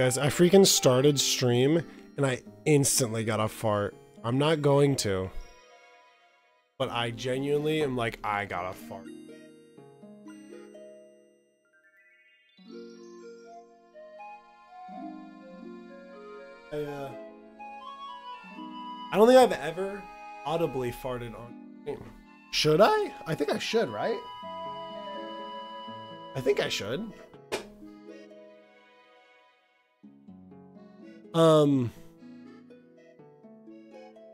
Guys, I freaking started stream and I instantly got a fart. I'm not going to. But I genuinely am like, I got a fart. I, uh, I don't think I've ever audibly farted on stream. Should I? I think I should, right? I think I should. Um.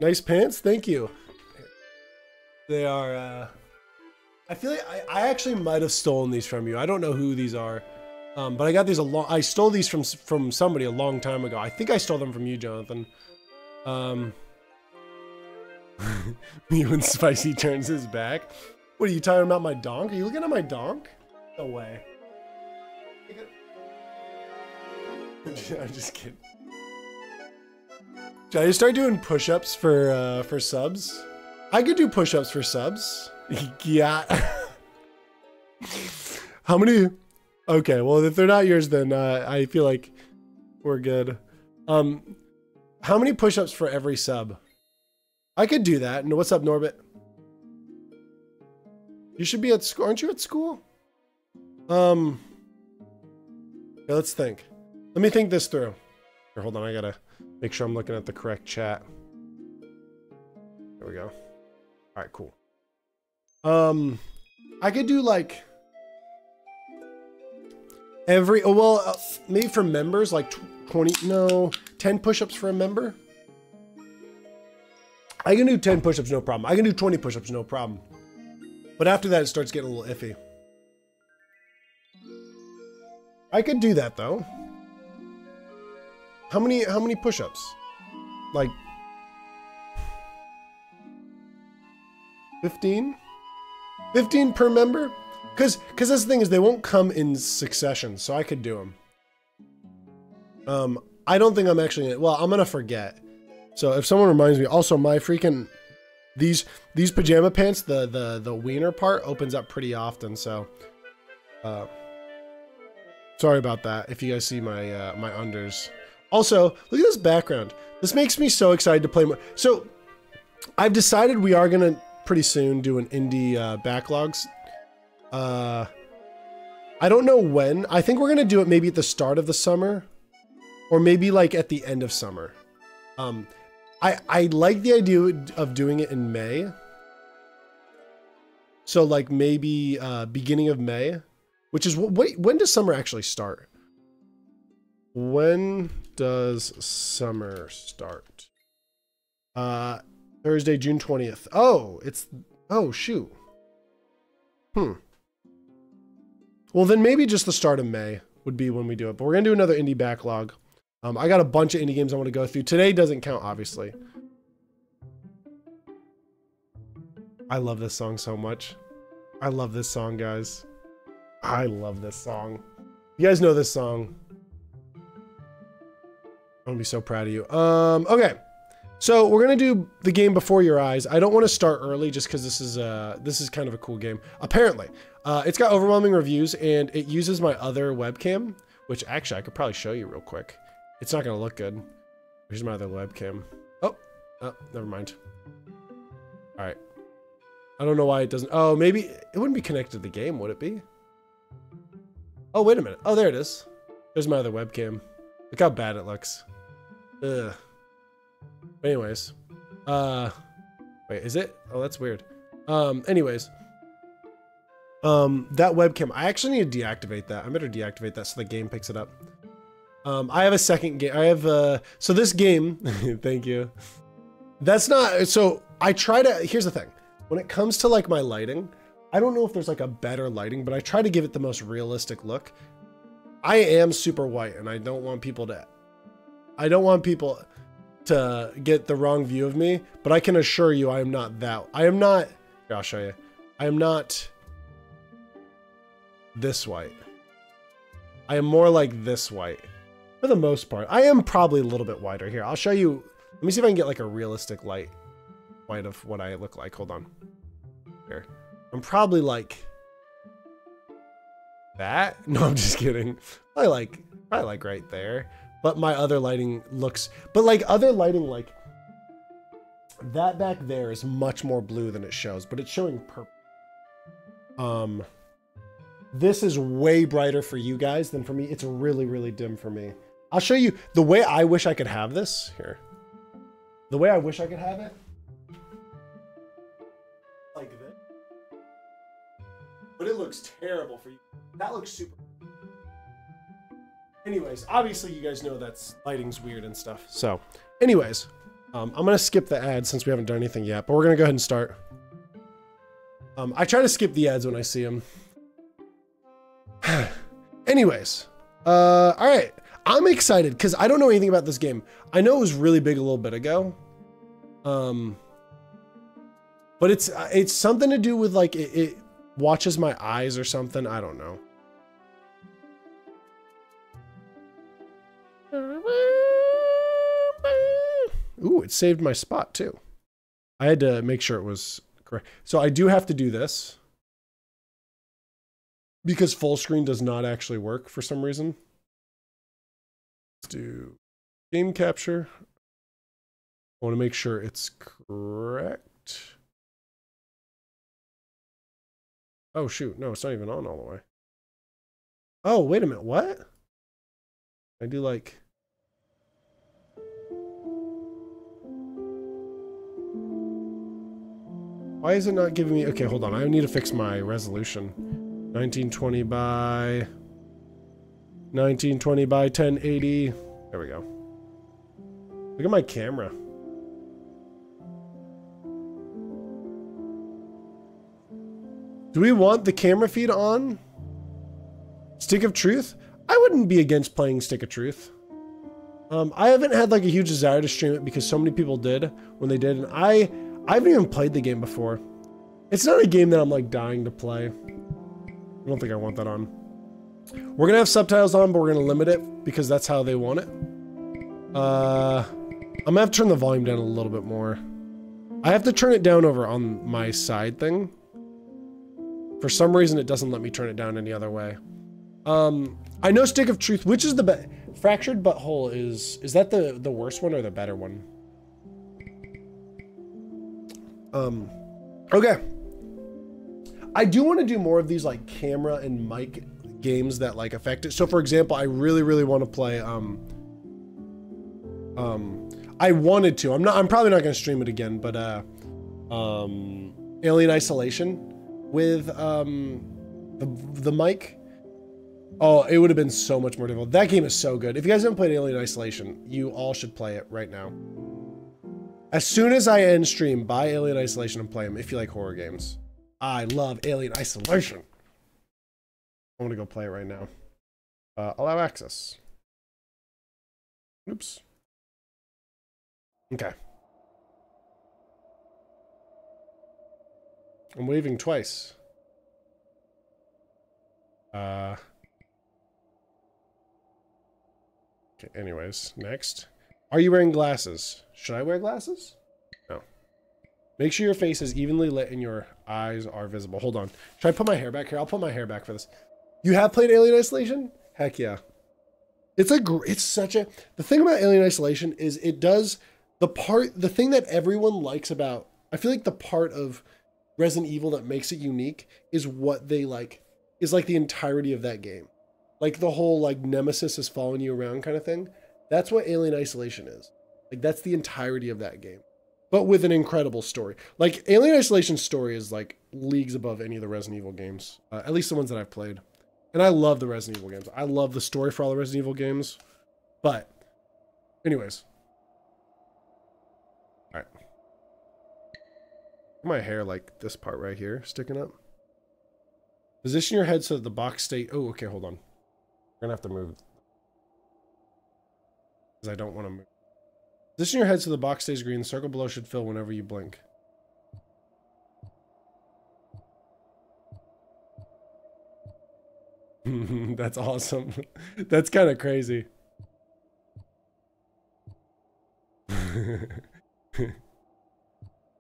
Nice pants, thank you. They are. uh I feel like I, I actually might have stolen these from you. I don't know who these are, um, but I got these a long. I stole these from from somebody a long time ago. I think I stole them from you, Jonathan. Um. Me when Spicy turns his back. What are you talking about? My donk? Are you looking at my donk? No way. I'm just kidding. Should I just start doing push-ups for uh, for subs? I could do push-ups for subs. yeah. How many? Okay, well if they're not yours, then uh, I feel like we're good. Um, how many push-ups for every sub? I could do that. And what's up, Norbit? You should be at school. Aren't you at school? Um, yeah, let's think. Let me think this through. Here, hold on. I gotta make sure I'm looking at the correct chat. There we go. All right, cool. Um, I could do like every. Oh well, uh, maybe for members, like twenty. No, ten push-ups for a member. I can do 10 push-ups, no problem. I can do 20 push-ups, no problem. But after that, it starts getting a little iffy. I could do that, though. How many, how many push-ups? Like... 15? 15 per member? Because because that's the thing is they won't come in succession, so I could do them. Um, I don't think I'm actually... Well, I'm going to forget. So if someone reminds me, also my freaking these these pajama pants, the the the wiener part opens up pretty often. So, uh, sorry about that. If you guys see my uh, my unders. Also, look at this background. This makes me so excited to play more. So, I've decided we are gonna pretty soon do an indie uh, backlogs. Uh, I don't know when. I think we're gonna do it maybe at the start of the summer, or maybe like at the end of summer. Um, I, I like the idea of doing it in May. So like maybe uh, beginning of May, which is wait, when does summer actually start? When does summer start? Uh, Thursday, June 20th. Oh, it's, oh, shoot. Hmm. Well, then maybe just the start of May would be when we do it. But we're going to do another indie backlog. Um, I got a bunch of indie games I want to go through. Today doesn't count, obviously. I love this song so much. I love this song, guys. I love this song. You guys know this song. I'm gonna be so proud of you. Um, okay. So we're gonna do the game before your eyes. I don't want to start early just because this is uh this is kind of a cool game. Apparently, uh, it's got overwhelming reviews and it uses my other webcam, which actually I could probably show you real quick. It's not gonna look good. Here's my other webcam. Oh, oh, never mind. All right. I don't know why it doesn't. Oh, maybe it wouldn't be connected to the game, would it be? Oh, wait a minute. Oh, there it is. There's my other webcam. Look how bad it looks. Ugh. Anyways, uh, wait, is it? Oh, that's weird. Um, anyways, um, that webcam. I actually need to deactivate that. I better deactivate that so the game picks it up. Um, I have a second game. I have uh so this game. thank you. That's not so. I try to. Here's the thing. When it comes to like my lighting, I don't know if there's like a better lighting, but I try to give it the most realistic look. I am super white, and I don't want people to. I don't want people to get the wrong view of me, but I can assure you, I am not that. I am not. Here, I'll show you. I am not this white. I am more like this white for the most part. I am probably a little bit whiter here. I'll show you. Let me see if I can get like a realistic light white of what I look like. Hold on. Here. I'm probably like that. No, I'm just kidding. I like, probably like right there. But my other lighting looks, but like other lighting, like that back there is much more blue than it shows, but it's showing purple. Um, this is way brighter for you guys than for me. It's really, really dim for me. I'll show you the way I wish I could have this here. The way I wish I could have it. Like this. But it looks terrible for you. That looks super. Anyways, obviously you guys know that's lighting's weird and stuff. So, anyways, um, I'm gonna skip the ad since we haven't done anything yet, but we're gonna go ahead and start. Um, I try to skip the ads when I see them. anyways, uh, all right. I'm excited because I don't know anything about this game. I know it was really big a little bit ago. Um, but it's it's something to do with like it, it watches my eyes or something. I don't know. Ooh, it saved my spot too. I had to make sure it was correct. So I do have to do this because full screen does not actually work for some reason. Let's do game capture. I want to make sure it's correct. Oh shoot, no, it's not even on all the way. Oh, wait a minute, what? I do like... Why is it not giving me... Okay, hold on. I need to fix my resolution. 1920 by... 1920 by 1080. There we go. Look at my camera. Do we want the camera feed on? Stick of Truth? I wouldn't be against playing Stick of Truth. Um, I haven't had like a huge desire to stream it because so many people did when they did, and I I haven't even played the game before. It's not a game that I'm like dying to play. I don't think I want that on. We're gonna have subtitles on, but we're gonna limit it because that's how they want it. Uh, I'm gonna have to turn the volume down a little bit more. I have to turn it down over on my side thing. For some reason, it doesn't let me turn it down any other way. Um, I know Stick of Truth, which is the best. Fractured But Whole is, is that the, the worst one or the better one? Um, okay. I do want to do more of these like camera and mic games that like affect it. So for example, I really, really want to play, um, um, I wanted to, I'm not, I'm probably not going to stream it again, but, uh, um, Alien Isolation with, um, the, the mic. Oh, it would have been so much more difficult. That game is so good. If you guys haven't played Alien Isolation, you all should play it right now. As soon as I end stream, buy Alien Isolation and play them if you like horror games. I love Alien Isolation. I'm gonna go play it right now. Uh, allow access. Oops. Okay. I'm waving twice. Uh. Okay, anyways, next. Are you wearing glasses? Should I wear glasses? No. Make sure your face is evenly lit and your eyes are visible. Hold on. Should I put my hair back here? I'll put my hair back for this. You have played Alien Isolation? Heck yeah. It's a it's such a the thing about Alien Isolation is it does the part the thing that everyone likes about I feel like the part of Resident Evil that makes it unique is what they like is like the entirety of that game. Like the whole like nemesis is following you around kind of thing. That's what Alien Isolation is. Like that's the entirety of that game. But with an incredible story. Like Alien Isolation story is like leagues above any of the Resident Evil games. Uh, at least the ones that I've played. And I love the Resident Evil games. I love the story for all the Resident Evil games. But anyways. All right. My hair like this part right here sticking up. Position your head so that the box state. Oh, okay, hold on. We're gonna have to move. Because I don't want to move. Position your head so the box stays green. The circle below should fill whenever you blink. That's awesome. That's kind of crazy.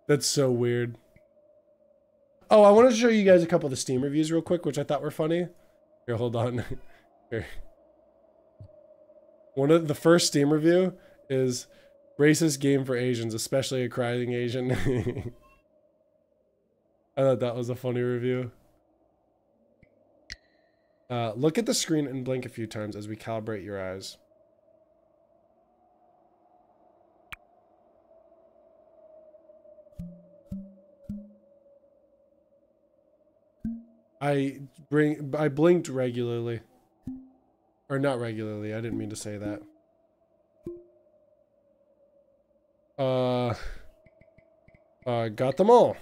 That's so weird. Oh, I wanted to show you guys a couple of the Steam reviews real quick, which I thought were funny. Here, hold on. Here. One of the first Steam review is racist game for Asians, especially a crying Asian. I thought that was a funny review. Uh, look at the screen and blink a few times as we calibrate your eyes. I bring I blinked regularly. Or not regularly. I didn't mean to say that. Uh uh got them all.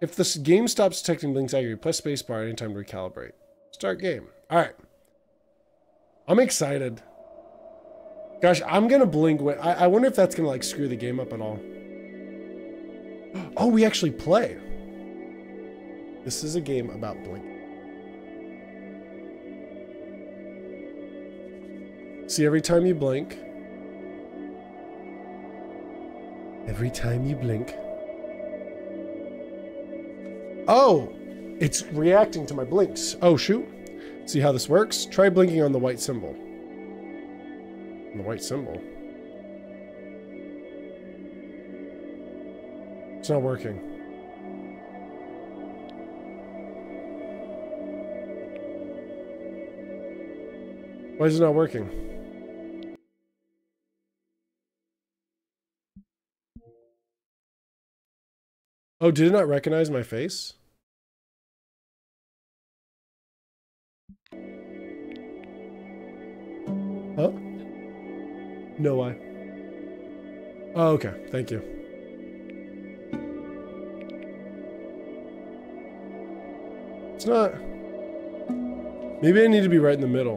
If this game stops detecting blinks accurately, press spacebar anytime to recalibrate. Start game. All right. I'm excited. Gosh, I'm gonna blink. I, I wonder if that's gonna like screw the game up at all. Oh, we actually play. This is a game about blink. See, every time you blink, every time you blink. Oh, it's reacting to my blinks. Oh, shoot. See how this works? Try blinking on the white symbol. On the white symbol. It's not working. Why is it not working? Oh, did it not recognize my face? Huh? No why. Oh, okay. Thank you. It's not... Maybe I need to be right in the middle.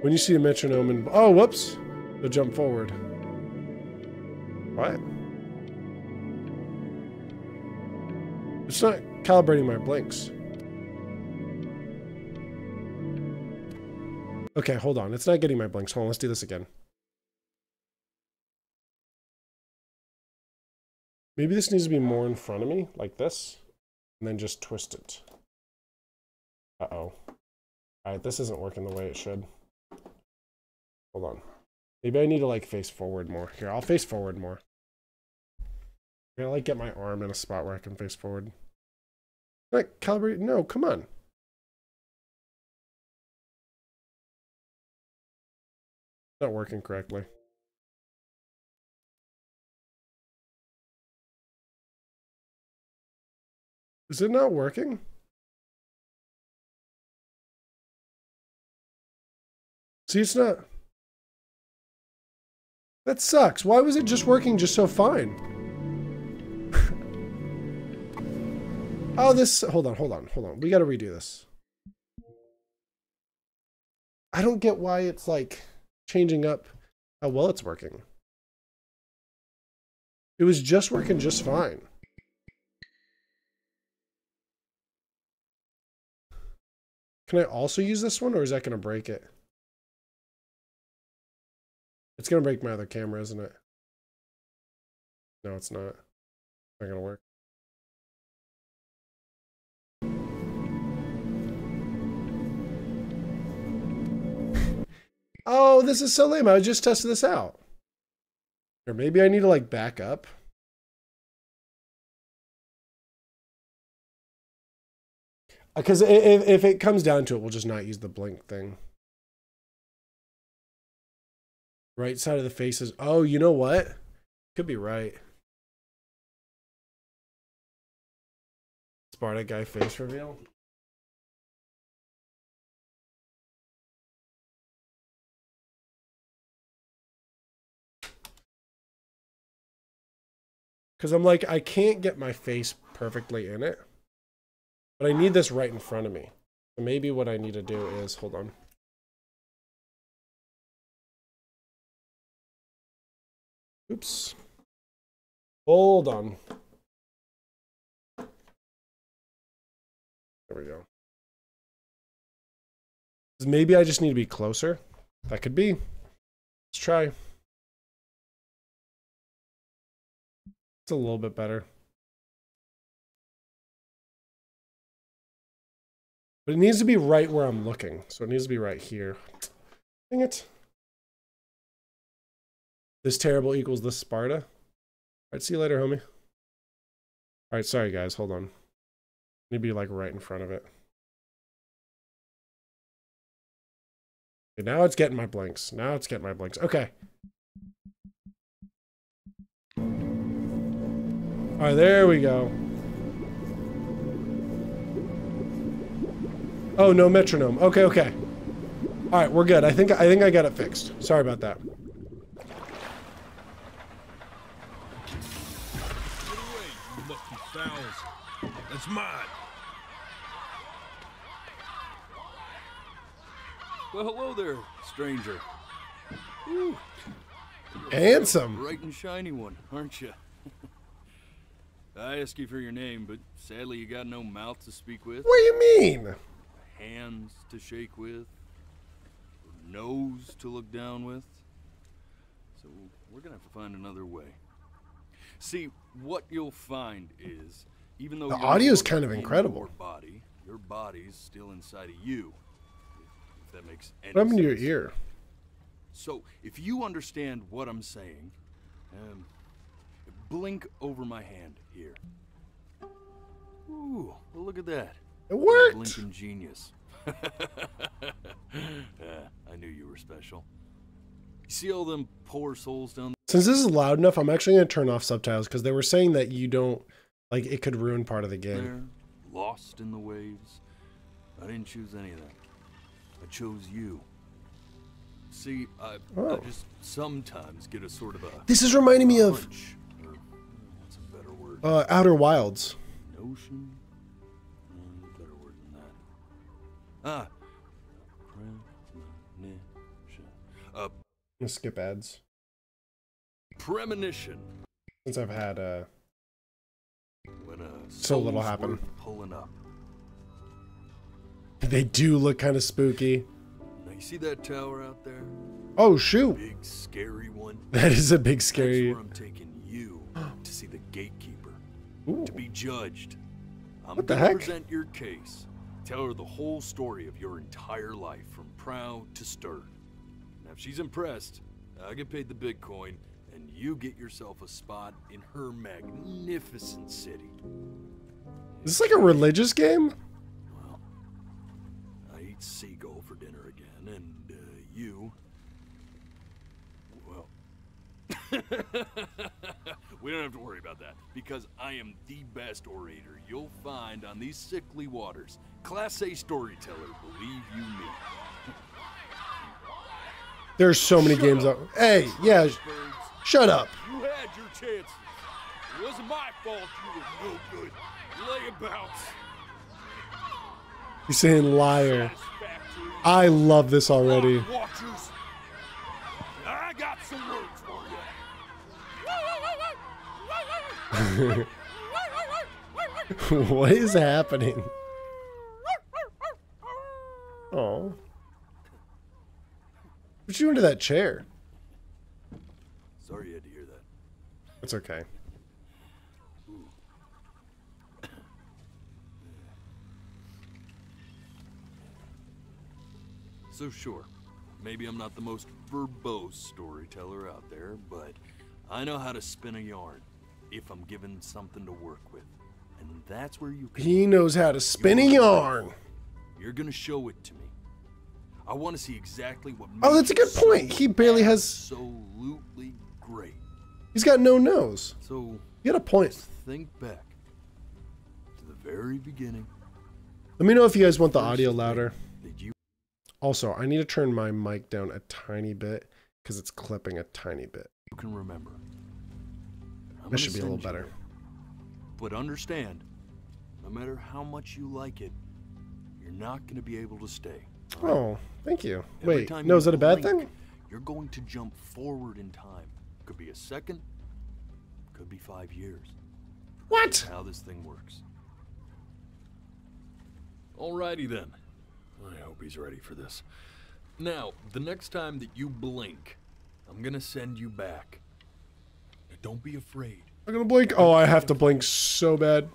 When you see a metronome and... Oh, whoops! The jump forward. What? It's not calibrating my blinks. Okay, hold on. It's not getting my blinks. Hold on, let's do this again. Maybe this needs to be more in front of me, like this, and then just twist it. Uh-oh. Alright, this isn't working the way it should. Hold on. Maybe I need to, like, face forward more. Here, I'll face forward more. Gonna, like, get my arm in a spot where I can face forward. Like, calibrate? No, come on. not working correctly. Is it not working? See, it's not. That sucks. Why was it just working just so fine? Oh, this. Hold on, hold on, hold on. We got to redo this. I don't get why it's like changing up how well it's working. It was just working just fine. Can I also use this one or is that going to break it? It's going to break my other camera, isn't it? No, it's not. Not going to work. Oh, this is so lame. I was just testing this out. Or maybe I need to like back up. Because uh, if, if it comes down to it, we'll just not use the blink thing. Right side of the face is, oh, you know what? Could be right. Sparta guy face reveal. Because I'm like, I can't get my face perfectly in it. But I need this right in front of me. So maybe what I need to do is, hold on. Oops. Hold on. There we go. Maybe I just need to be closer. That could be. Let's try. It's a little bit better. But it needs to be right where I'm looking. So it needs to be right here. Dang it. This terrible equals this Sparta. All right, see you later, homie. All right, sorry guys, hold on. Need to be like right in front of it. Okay, now it's getting my blinks. Now it's getting my blinks. Okay. Right, there we go. Oh, no metronome. Okay, okay. All right, we're good. I think I think I got it fixed. Sorry about that. Get away, you lucky fowls. That's mine. Well, hello there, stranger. Whew, Handsome. bright and shiny one, aren't you? I ask you for your name, but sadly you got no mouth to speak with, What do you mean? hands to shake with, nose to look down with. So we're gonna have to find another way. See, what you'll find is, even though The audio is kind of incredible. Your body, your body's still inside of you. If that makes any What happened to your ear? So, if you understand what I'm saying, um, blink over my hand here. Ooh, well, look at that. It worked. Blinking genius. I knew you were special. You see all them poor souls down Since this is loud enough, I'm actually going to turn off subtitles because they were saying that you don't, like, it could ruin part of the game. there, lost in the waves? I didn't choose any of that. I chose you. See, I, I Oh. just sometimes get a sort of a This is reminding me of word? uh, Outer Wilds. Notion? Mm, better word than that. Ah. A I'm skip ads premonition. since I've had uh When a So little happen. Pulling up. They do look kind of spooky. Now you see that tower out there? Oh shoot, Big scary one. that is a big That's scary. where I'm taking you to see the gatekeeper. Ooh. to be judged. I'm What the gonna heck? present your case. Tell her the whole story of your entire life, from proud to stern. Now, if she's impressed, I get paid the Bitcoin, and you get yourself a spot in her magnificent city. Is this like a religious game? Well, I eat seagull for dinner again, and uh, you. Well. we don't have to worry about that, because I am the best orator you'll find on these sickly waters. Class A storyteller, believe you me. There's so many Shut games up. out. Hey, yeah, Birds, shut up. you had your chances. It wasn't my fault you were no good. Layabouts. You're saying liar. I love this already. what is happening? Oh. What you doing to that chair? Sorry you had to hear that. It's okay. So sure, maybe I'm not the most verbose storyteller out there, but I know how to spin a yarn if I'm given something to work with. And that's where you He knows how to spin a yarn. You're gonna show it to me. I want to see exactly what. Oh, that's a good point. He barely has- absolutely great. He's got no nose. So You got a point. think back to the very beginning. Let me know if you guys want the audio louder. You Also, I need to turn my mic down a tiny bit because it's clipping a tiny bit. You can remember. I'm That should be a little better. it. But understand, no matter how much you like it, you're not going to be able to stay. right? Oh, thank you. Every Wait, no, is that a bad blink, thing? You're going to jump forward in time. Could be a second, could be five years. What? How this thing works. Alrighty then. I hope he's ready for this. Now, the next time that you blink, I'm gonna send you back. Now, don't be afraid. I'm gonna blink. Oh, I have to blink so bad.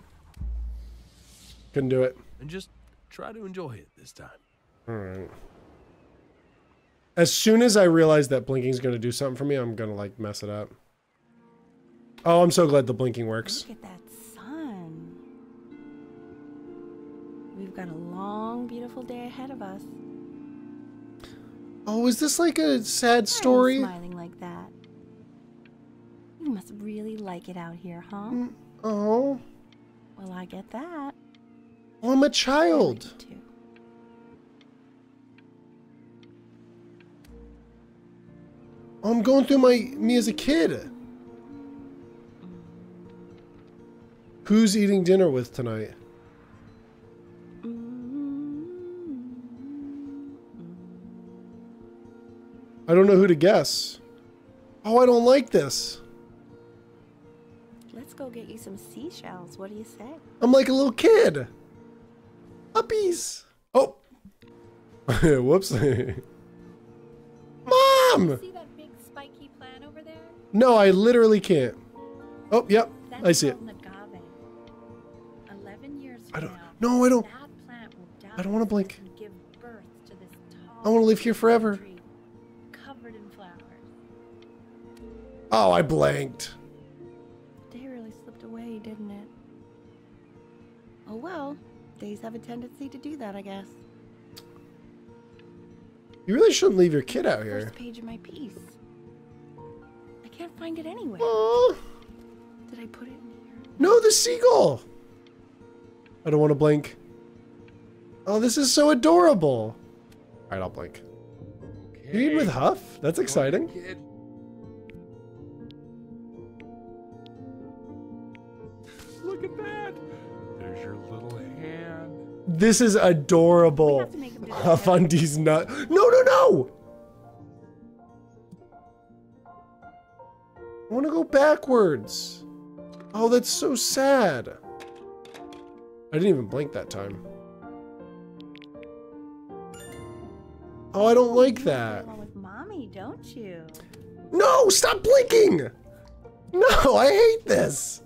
Couldn't do it. And just try to enjoy it this time. All right. As soon as I realize that blinking's gonna do something for me, I'm gonna like mess it up. Oh, I'm so glad the blinking works. Look at that sun. We've got a long, beautiful day ahead of us. Oh, is this like a sad Why are you story? smiling like that. You must really like it out here, huh? Mm, oh, Well, I get that. well, I'm a child. too. I'm going through my me as a kid. Who's eating dinner with tonight? Mm-hmm. I don't know who to guess. Oh, I don't like this. Let's go get you some seashells. What do you say? I'm like a little kid. Puppies. Oh. Whoops. Mom! See that big spiky plant over there? No, I literally can't. Oh, yep. That's I see it. agave. Eleven years I don't. now, No, I don't. that plant will die I don't wanna blink. give birth to this tall, I wanna live here forever. covered in flowers. Oh, I blanked. Well, days have a tendency to do that, I guess. You really shouldn't leave your kid out here. First page of my piece. I can't find it anywhere. Oh, Did I put it in here? no, the seagull. I don't want to blink. Oh, this is so adorable. All right, I'll blink. You eat with Huff? That's exciting. Kid. This is adorable. We have to make him Huff Undies nut. No, no, no! I want to go backwards. Oh, that's so sad. I didn't even blink that time. Oh, I don't like that. with mommy, don't you? No, stop blinking! No, I hate this.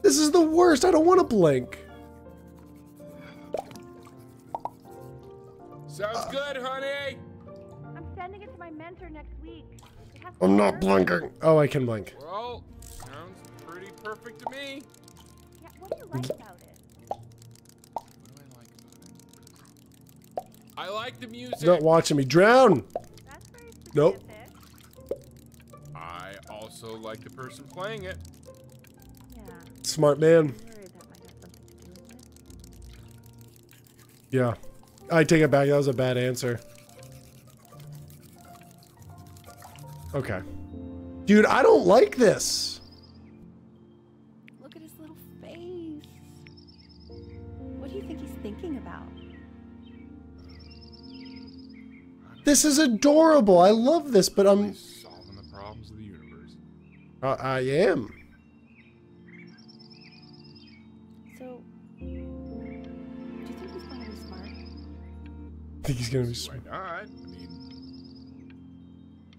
This is the worst. I don't want to blink. Sounds ah. good, honey. I'm sending it to my mentor next week. It has to I'm not perfect. blinking. Oh, I can blink. Well, sounds pretty perfect to me. Yeah, what do you like about it? What do I like about it? I like the music. He's not watching me drown. That's very specific. Nope. I also like the person playing it. Yeah, Smart man. I'm worried that might have something to do with it. Yeah. I take it back. That was a bad answer. Okay. Dude, I don't like this. Look at his little face. What do you think he's thinking about? This is adorable. I love this, but I'm... Solving the problems of the universe. I I am. Think he's gonna be Why not? I mean,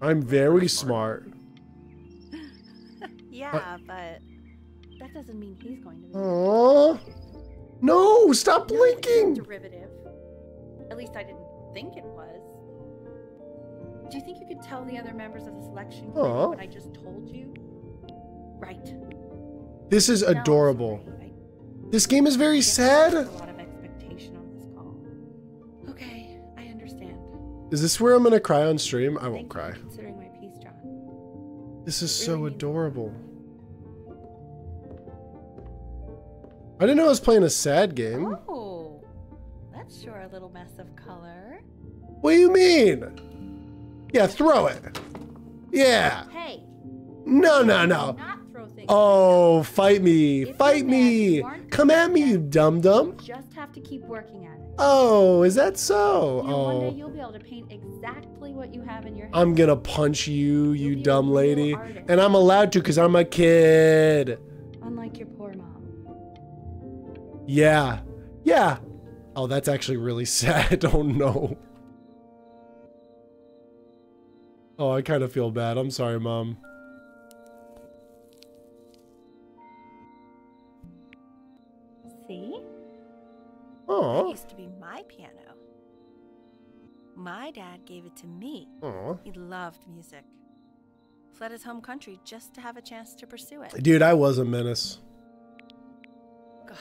I'm very smart. Yeah, but that doesn't mean he's going to be. Aww. No, stop No, blinking. Derivative. At least I didn't think it was. Do you think you could tell the other members of the selection committee Aw. what I just told you? Right. This is adorable. This game is very guess sad. Is this where I'm gonna cry on stream? I won't cry. considering my piece, John. This is so really means a lot. adorable. I didn't know I was playing a sad game. Oh, that's sure a little mess of color. What do you mean? Yeah, throw it. Yeah. Hey, No, no, no. not throw things. Oh, fight me. If Fight me. Come at me, you dum dum. You just have to keep working at it. Oh, is that so? You know, one day Oh. you'll be able to paint exactly what you have in your head. I'm gonna punch you, you You'll be dumb lady. And I'm allowed to because I'm a kid. Unlike your poor mom. Yeah. Yeah. Oh, that's actually really sad. Oh no. Oh, I kind of feel bad. I'm sorry, Mom. See? Oh. Used to be my dad gave it to me. Aw. He loved music. Fled his home country just to have a chance to pursue it. Dude, I was a menace. God,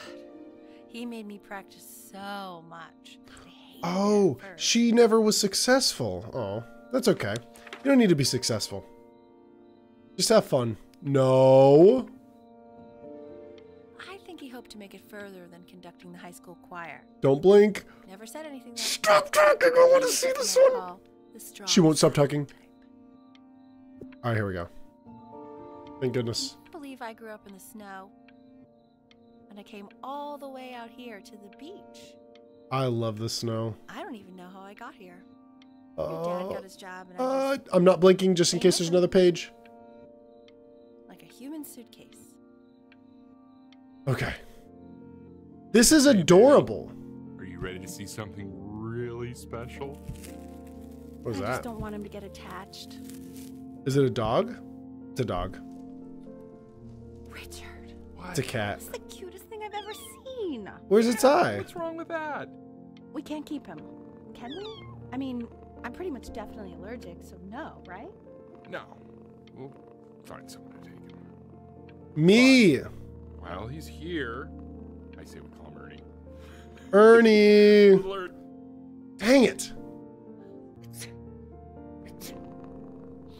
he made me practice so much. I hated it Oh, she never was successful. Oh, that's okay. You don't need to be successful. Just have fun. No. Hoped to make it further than conducting the high school choir. Don't blink. Never said anything. though. Stop talking. I want to see this one. She won't stop talking. All right, here we go. Thank goodness. I believe I grew up in the snow. And I came all the way out here to the beach. I love the snow. I don't even know how I got here. Uh, got his job, and I uh, I'm not blinking just in case there's another page. like a human suitcase. Okay. This is adorable. Are you ready to see something really special? What is I just don't want him to get attached. Is it a dog? It's a dog. Richard, What? It's a cat. that's the cutest thing I've ever seen. Where's its eye? What's wrong with that? We can't keep him, can we? I mean, I'm pretty much definitely allergic, so no, right? No. We'll find someone to take him. Me, While he's here, I say we call him Ernie. Ernie. Alert. Dang it.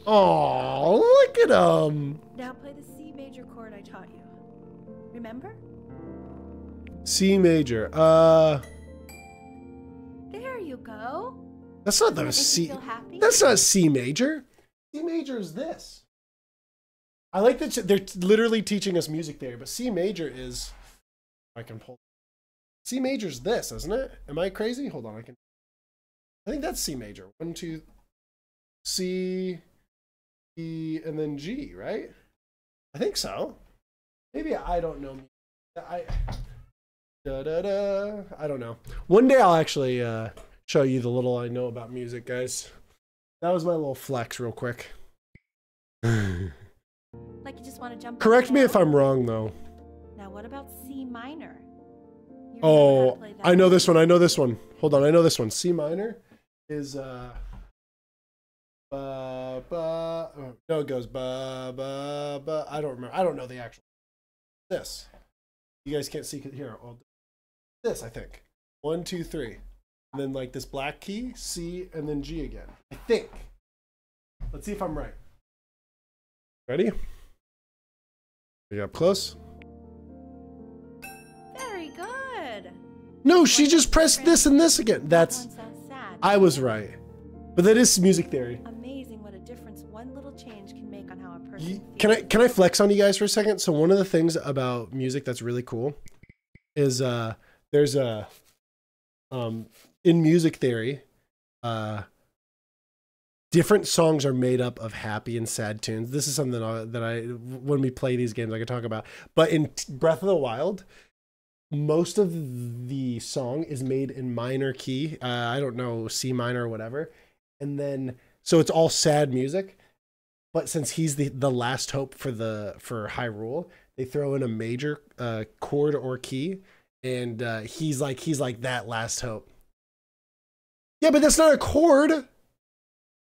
Oh, look at him. Now play the C major chord I taught you. Remember? C major. Uh, There you go. that's not Doesn't the that make C. feel happy? That's not C major. C major is this. I like that they're literally teaching us music theory, but C major is. I can pull. C major is this, isn't it? Am I crazy? Hold on, I can. I think that's C major. One, two, C, E, and then G, right? I think so. Maybe I don't know. I. Da da da. I don't know. One day I'll actually uh, show you the little I know about music, guys. That was my little flex, real quick. Like you just want to jump. Correct me if? I'm wrong, though. Now what about C minor? You Oh, I know one? this one. I know this one. Hold on, I know this one. C minor is uh. Ba, ba, oh, no, it goes ba ba ba. I don't remember. I don't know the actual. This, you guys can't see it here. I'll this, I think. One, two, three, and then like this black key, C, and then G again. I think. Let's see if I'm right. Ready? You up close? No, she just pressed this and this again. That's. That one sounds sad. I was right. But that is music theory. Amazing what a difference one little change can make on how a person Can I can I flex on you guys for a second? So one of the things about music that's really cool is uh there's a um in music theory uh different songs are made up of happy and sad tunes. This is something that I, that I when we play these games I can talk about. But in Breath of the Wild most of the song is made in minor key. Uh, I don't know C minor or whatever. And then so it's all sad music but since he's the the last hope for the for Hyrule, they throw in a major uh, chord or key, and uh, he's like he's like that last hope. Yeah, but that's not a chord.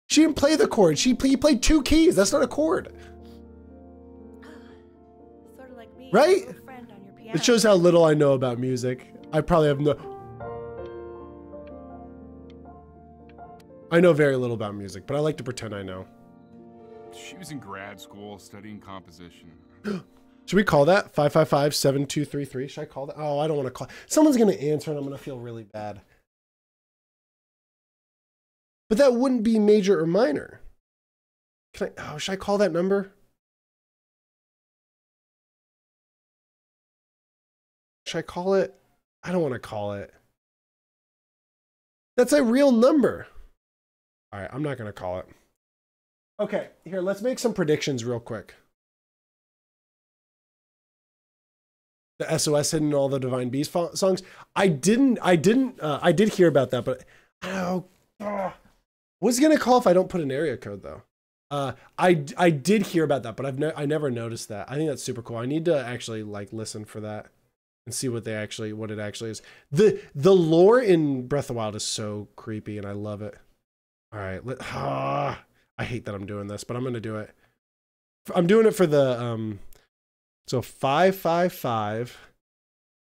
She didn't play the chord. She he played two keys. That's not a chord. sort of like me. Right? Your friend on your piano. It shows how little I know about music. I probably have no. I know very little about music, but I like to pretend I know. She was in grad school studying composition. Should we call that 555 7233? Should I call that? Oh, I don't want to call. Someone's going to answer and I'm going to feel really bad. But that wouldn't be major or minor. Can I? Oh, should I call that number? Should I call it? I don't want to call it. That's a real number. All right, I'm not going to call it. Okay, here, let's make some predictions real quick. the SOS hidden in all the Divine Beast songs. I didn't. I didn't. Uh, I did hear about that, but oh, ah. what's gonna call if I don't put an area code though? Uh, I I did hear about that, but I've ne- I never noticed that. I think that's super cool. I need to actually like listen for that and see what they actually what it actually is. the The lore in Breath of the Wild is so creepy, and I love it. All right. Let, ah, I hate that I'm doing this, but I'm going to do it. I'm doing it for the um so 555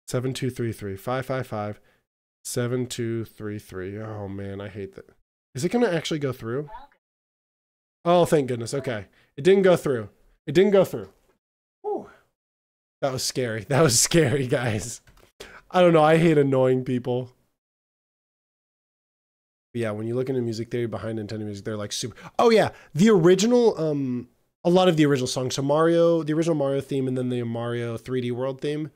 7233 555 7233. Oh man, I hate that. Is it going to actually go through? Oh, thank goodness. Okay. It didn't go through. It didn't go through. That was scary. That was scary, guys. I don't know. I hate annoying people. But yeah, when you look into music theory behind Nintendo music, they're like super. Oh yeah, the original, um, a lot of the original songs. So Mario, the original Mario theme, and then the Mario 3D World theme.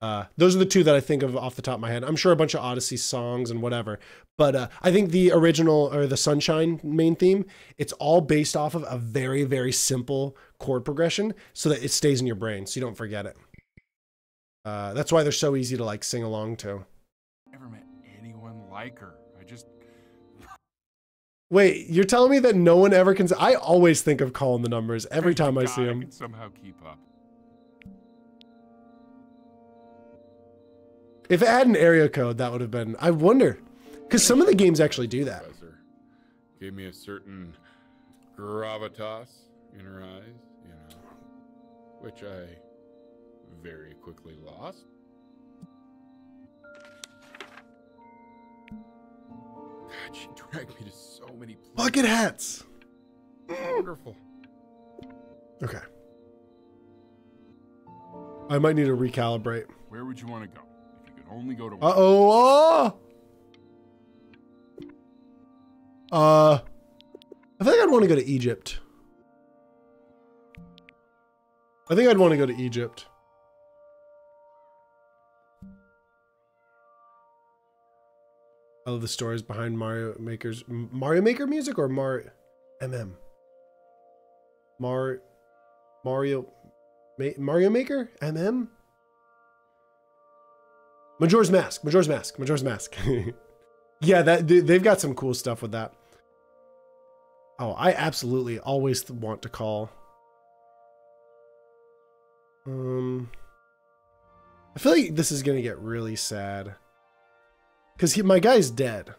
Uh, those are the two that I think of off the top of my head. I'm sure a bunch of Odyssey songs and whatever, but uh, I think the original or the Sunshine main theme, it's all based off of a very very simple chord progression, so that it stays in your brain, so you don't forget it. Uh, that's why they're so easy to like sing along to. Never met anyone like her. I just Wait, you're telling me that no one ever can? I always think of calling the numbers every time I see them. somehow keep up. If it had an area code, that would have been. I wonder, because some of the games actually do that. Gave me a certain gravitas in her eyes, you know, which I very quickly lost. God, she dragged me to so many places. Bucket hats. Wonderful. Okay. I might need to recalibrate. Where would you want to go? If you could only go to Uh oh. Uh, I think I'd want to go to Egypt. I think I'd want to go to Egypt. I love the stories behind Mario Maker's Mario Maker music or Mar MM. Mar Mario Ma- Mario Maker MM. Majora's Mask, Majora's Mask, Majora's Mask. yeah, that they- they've got some cool stuff with that. Oh, I absolutely always want to call. Um, I feel like this is gonna get really sad because he, my guy's dead.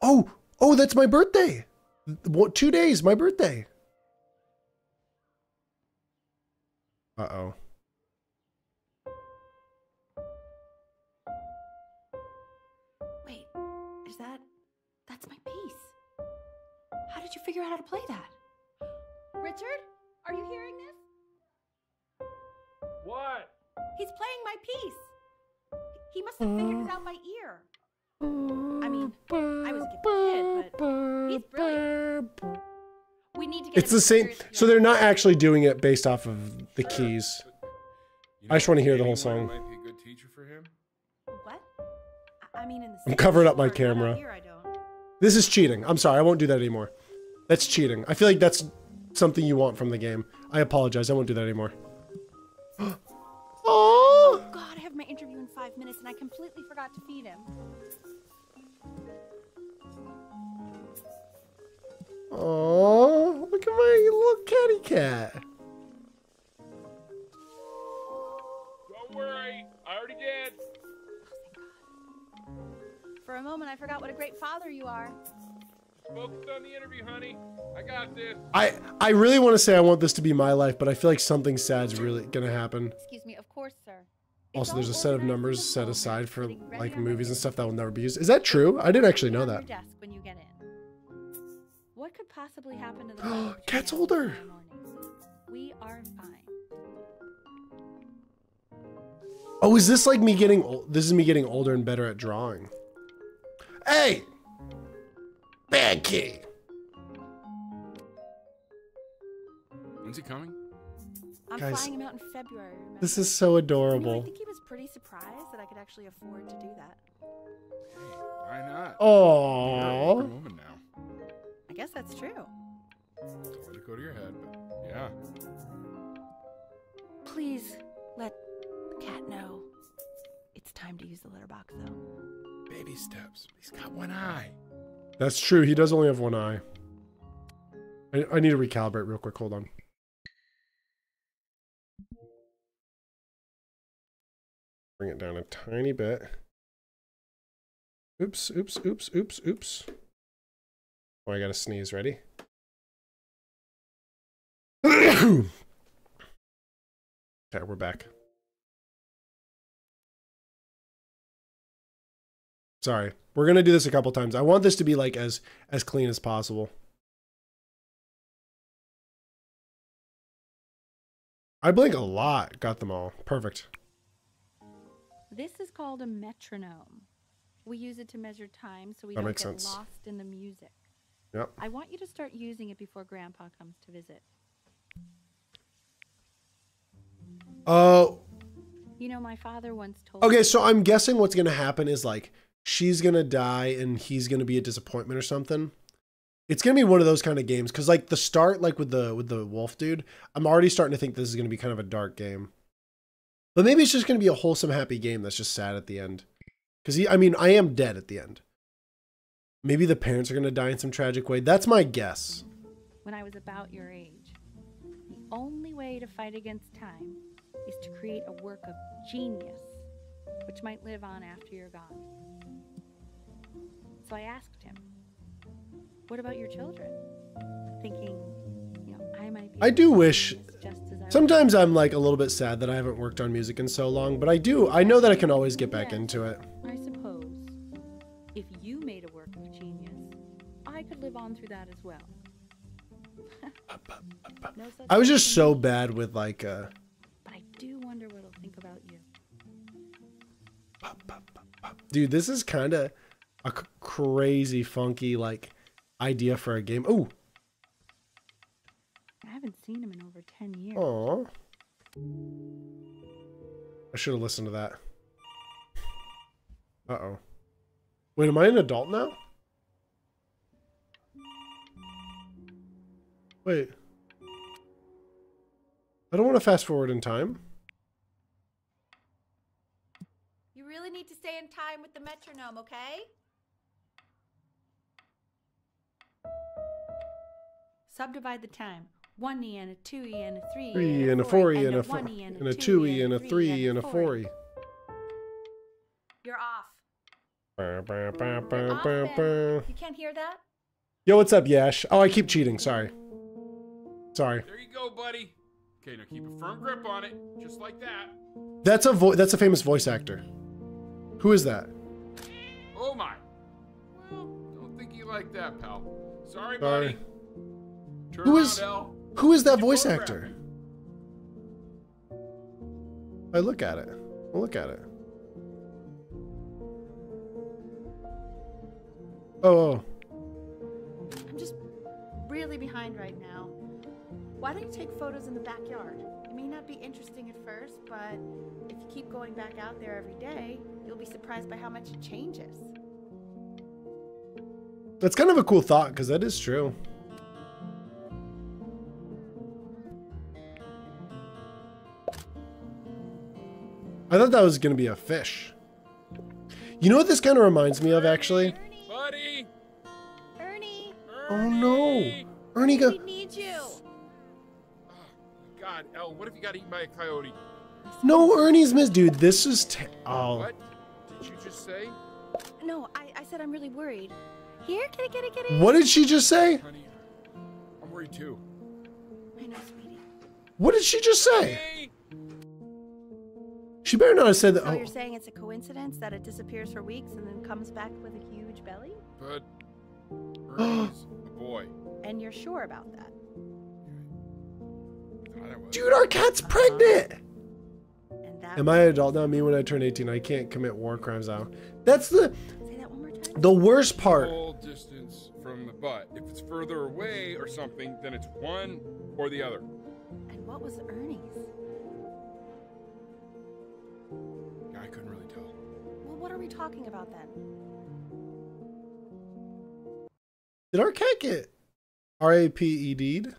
Oh, oh, that's my birthday. What? Two days, my birthday. Uh oh. Wait, is that. That's my piece. How did you figure out how to play that? Richard, are you hearing this? What? He's playing my piece. He must have figured it out by ear. I mean, I was a kid, but he's brilliant. We need to get It's the same. serious So they're not actually doing it based off of the keys. You I just wanna hear the whole song. Might be a good teacher for him. What? I- I mean, in the I'm covering up my sure, but out camera. Here, I don't. This is cheating. I'm sorry. I won't do that anymore. That's cheating. I feel like that's something you want from the game. I apologize. I won't do that anymore. Oh, Oh God, I have my interview in five minutes, and I completely forgot to feed him. oh, look at my little kitty cat. Don't worry, I already did. Oh, For a moment, I forgot what a great father you are. Focused on the interview, honey. I got this. I I really want to say I want this to be my life, but I feel like something sad's really gonna happen. Excuse me, of course, sir. Also, there's a set of numbers set aside for like movies and stuff that will never be used. Is that true? I didn't actually know that. desk when you get in. What could possibly happen to the Cat's tomorrow older. We are fine. Oh, is this like me getting old? This is me getting older and better at drawing. Hey! Bad key. When's he coming? I'm Guys, flying him out in February. Remember? This is so You know, I think he was pretty surprised that I could actually afford to do that. Hey, why not? Oh. You're a Aww. woman now. I guess that's true. Don't let it go to your head, but yeah. Please let the cat know. It's time to use the litter box, though. Baby steps. He's got one eye. That's true. He does only have one eye. I, I need to recalibrate real quick. Hold on. Bring it down a tiny bit. Oops, oops, oops, oops, oops. Oh, I gotta sneeze. Ready? okay, we're back. Sorry. We're gonna do this a couple times. I want this to be like as as clean as possible. I blink a lot. Got them all. Perfect. This is called a metronome. We use it to measure time so we That don't get sense. lost in the music. Yep. I want you to start using it before Grandpa comes to visit. Uh You know, my father once told Okay, so I'm guessing what's gonna happen is like she's gonna die and he's gonna be a disappointment or something. It's gonna be one of those kind of games because like the start, like with the with the wolf dude, I'm already starting to think this is gonna be kind of a dark game. But maybe it's just gonna be a wholesome, happy game that's just sad at the end. Because I mean, I am dead at the end. Maybe the parents are gonna die in some tragic way. That's my guess. when I was about your age, the only way to fight against time is to create a work of genius which might live on after you're gone. So I asked him, What about your children? Thinking, you know, I might be. I do wish I Sometimes I'm like a little bit sad that I haven't worked on music in so long, but I do. I know that I can always get back into it. I suppose if you made a work of genius, I could live on through that as well. No I was just so bad with like uh But I do wonder what he'll think about you. dude, this is kind of a c- crazy funky like idea for a game. Ooh. I haven't seen him in over 10 years. Aw. I should have listened to that. Uh-oh. Wait, am I an adult now? Wait. I don't want to fast forward in time. You really need to stay in time with the metronome, okay? Subdivide the time. One E and a two E and a three E Three and a four E and a one four E and a two E and a three and a four E. You're off. Bah, bah, bah, bah, You're off, Ben. You can't hear that? Yo, what's up, Yash? Oh, I keep cheating. Sorry. Sorry. There you go, buddy. Okay, now keep a firm grip on it, just like that. That's a vo- that's a famous voice actor. Who is that? Oh my. Well, don't think you like that, pal. Sorry, Sorry. buddy. Turn Who around, is- Al. Who is that voice actor? me. I look at it. I look at it. Oh, oh. I'm just really behind right now. Why don't you take photos in the backyard? It may not be interesting at first, but if you keep going back out there every day, you'll be surprised by how much it changes. That's kind of a cool thought because that is true. I thought that was gonna be a fish. You know what this kind of reminds me of, actually? Buddy. Ernie, Oh no, Ernie! Ernie go. we need you. Oh, God, El, what if you got eaten by a coyote? No, Ernie's miss, dude. This is te- oh. What did you just say? No, I, I said I'm really worried. Here, kitty, kitty, kitty. What did she just say? Honey, I'm worried too. I know, sweetie. What did she just say? Hey! She better not have said that. So Oh, you're saying it's a coincidence that it disappears for weeks and then comes back with a huge belly? But Ernie's a boy. And you're sure about that? Thought I was. dude, our cat's uh-huh. pregnant. And that Am I an adult now? Me when I turn 18, I can't commit war crimes now. That's the Say that one more time. the worst part. Oh. Full distance from the butt. If it's further away or something, then it's one or the other. And what was Ernie's? Yeah, I couldn't really tell. Well, what are we talking about then? Did our cat get R-A-P-E-D'd?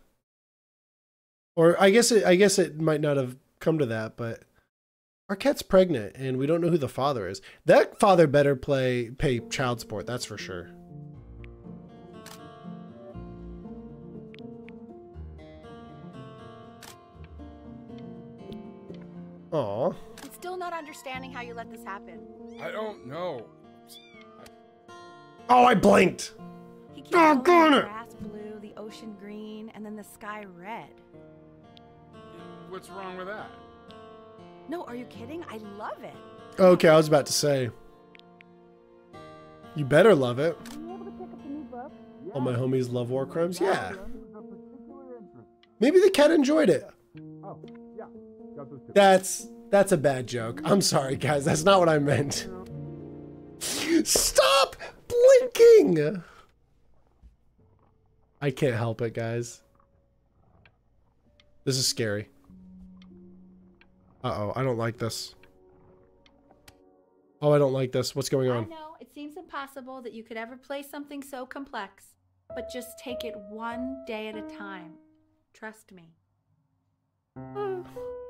Or I guess it I guess it might not have come to that, but our cat's pregnant and we don't know who the father is. That father better play pay child support, that's for sure. Aw. I'm still not understanding how you let this happen. I don't know. Oh, I blinked. He keep Doggone calling the it. grass blue, the ocean green, and then the sky red. What's wrong with that? No, are you kidding? I love it. Okay, I was about to say. You better love it. Are you able to pick up the new book? All my homies love war crimes. Yeah. Maybe the cat enjoyed it. That's that's a bad joke. I'm sorry, guys. That's not what I meant. Stop blinking. I can't help it, guys. This is scary. Uh-oh, I don't like this. Oh, I don't like this. What's going I on? know it seems impossible that you could ever play something so complex, but just take it one day at a time. Trust me.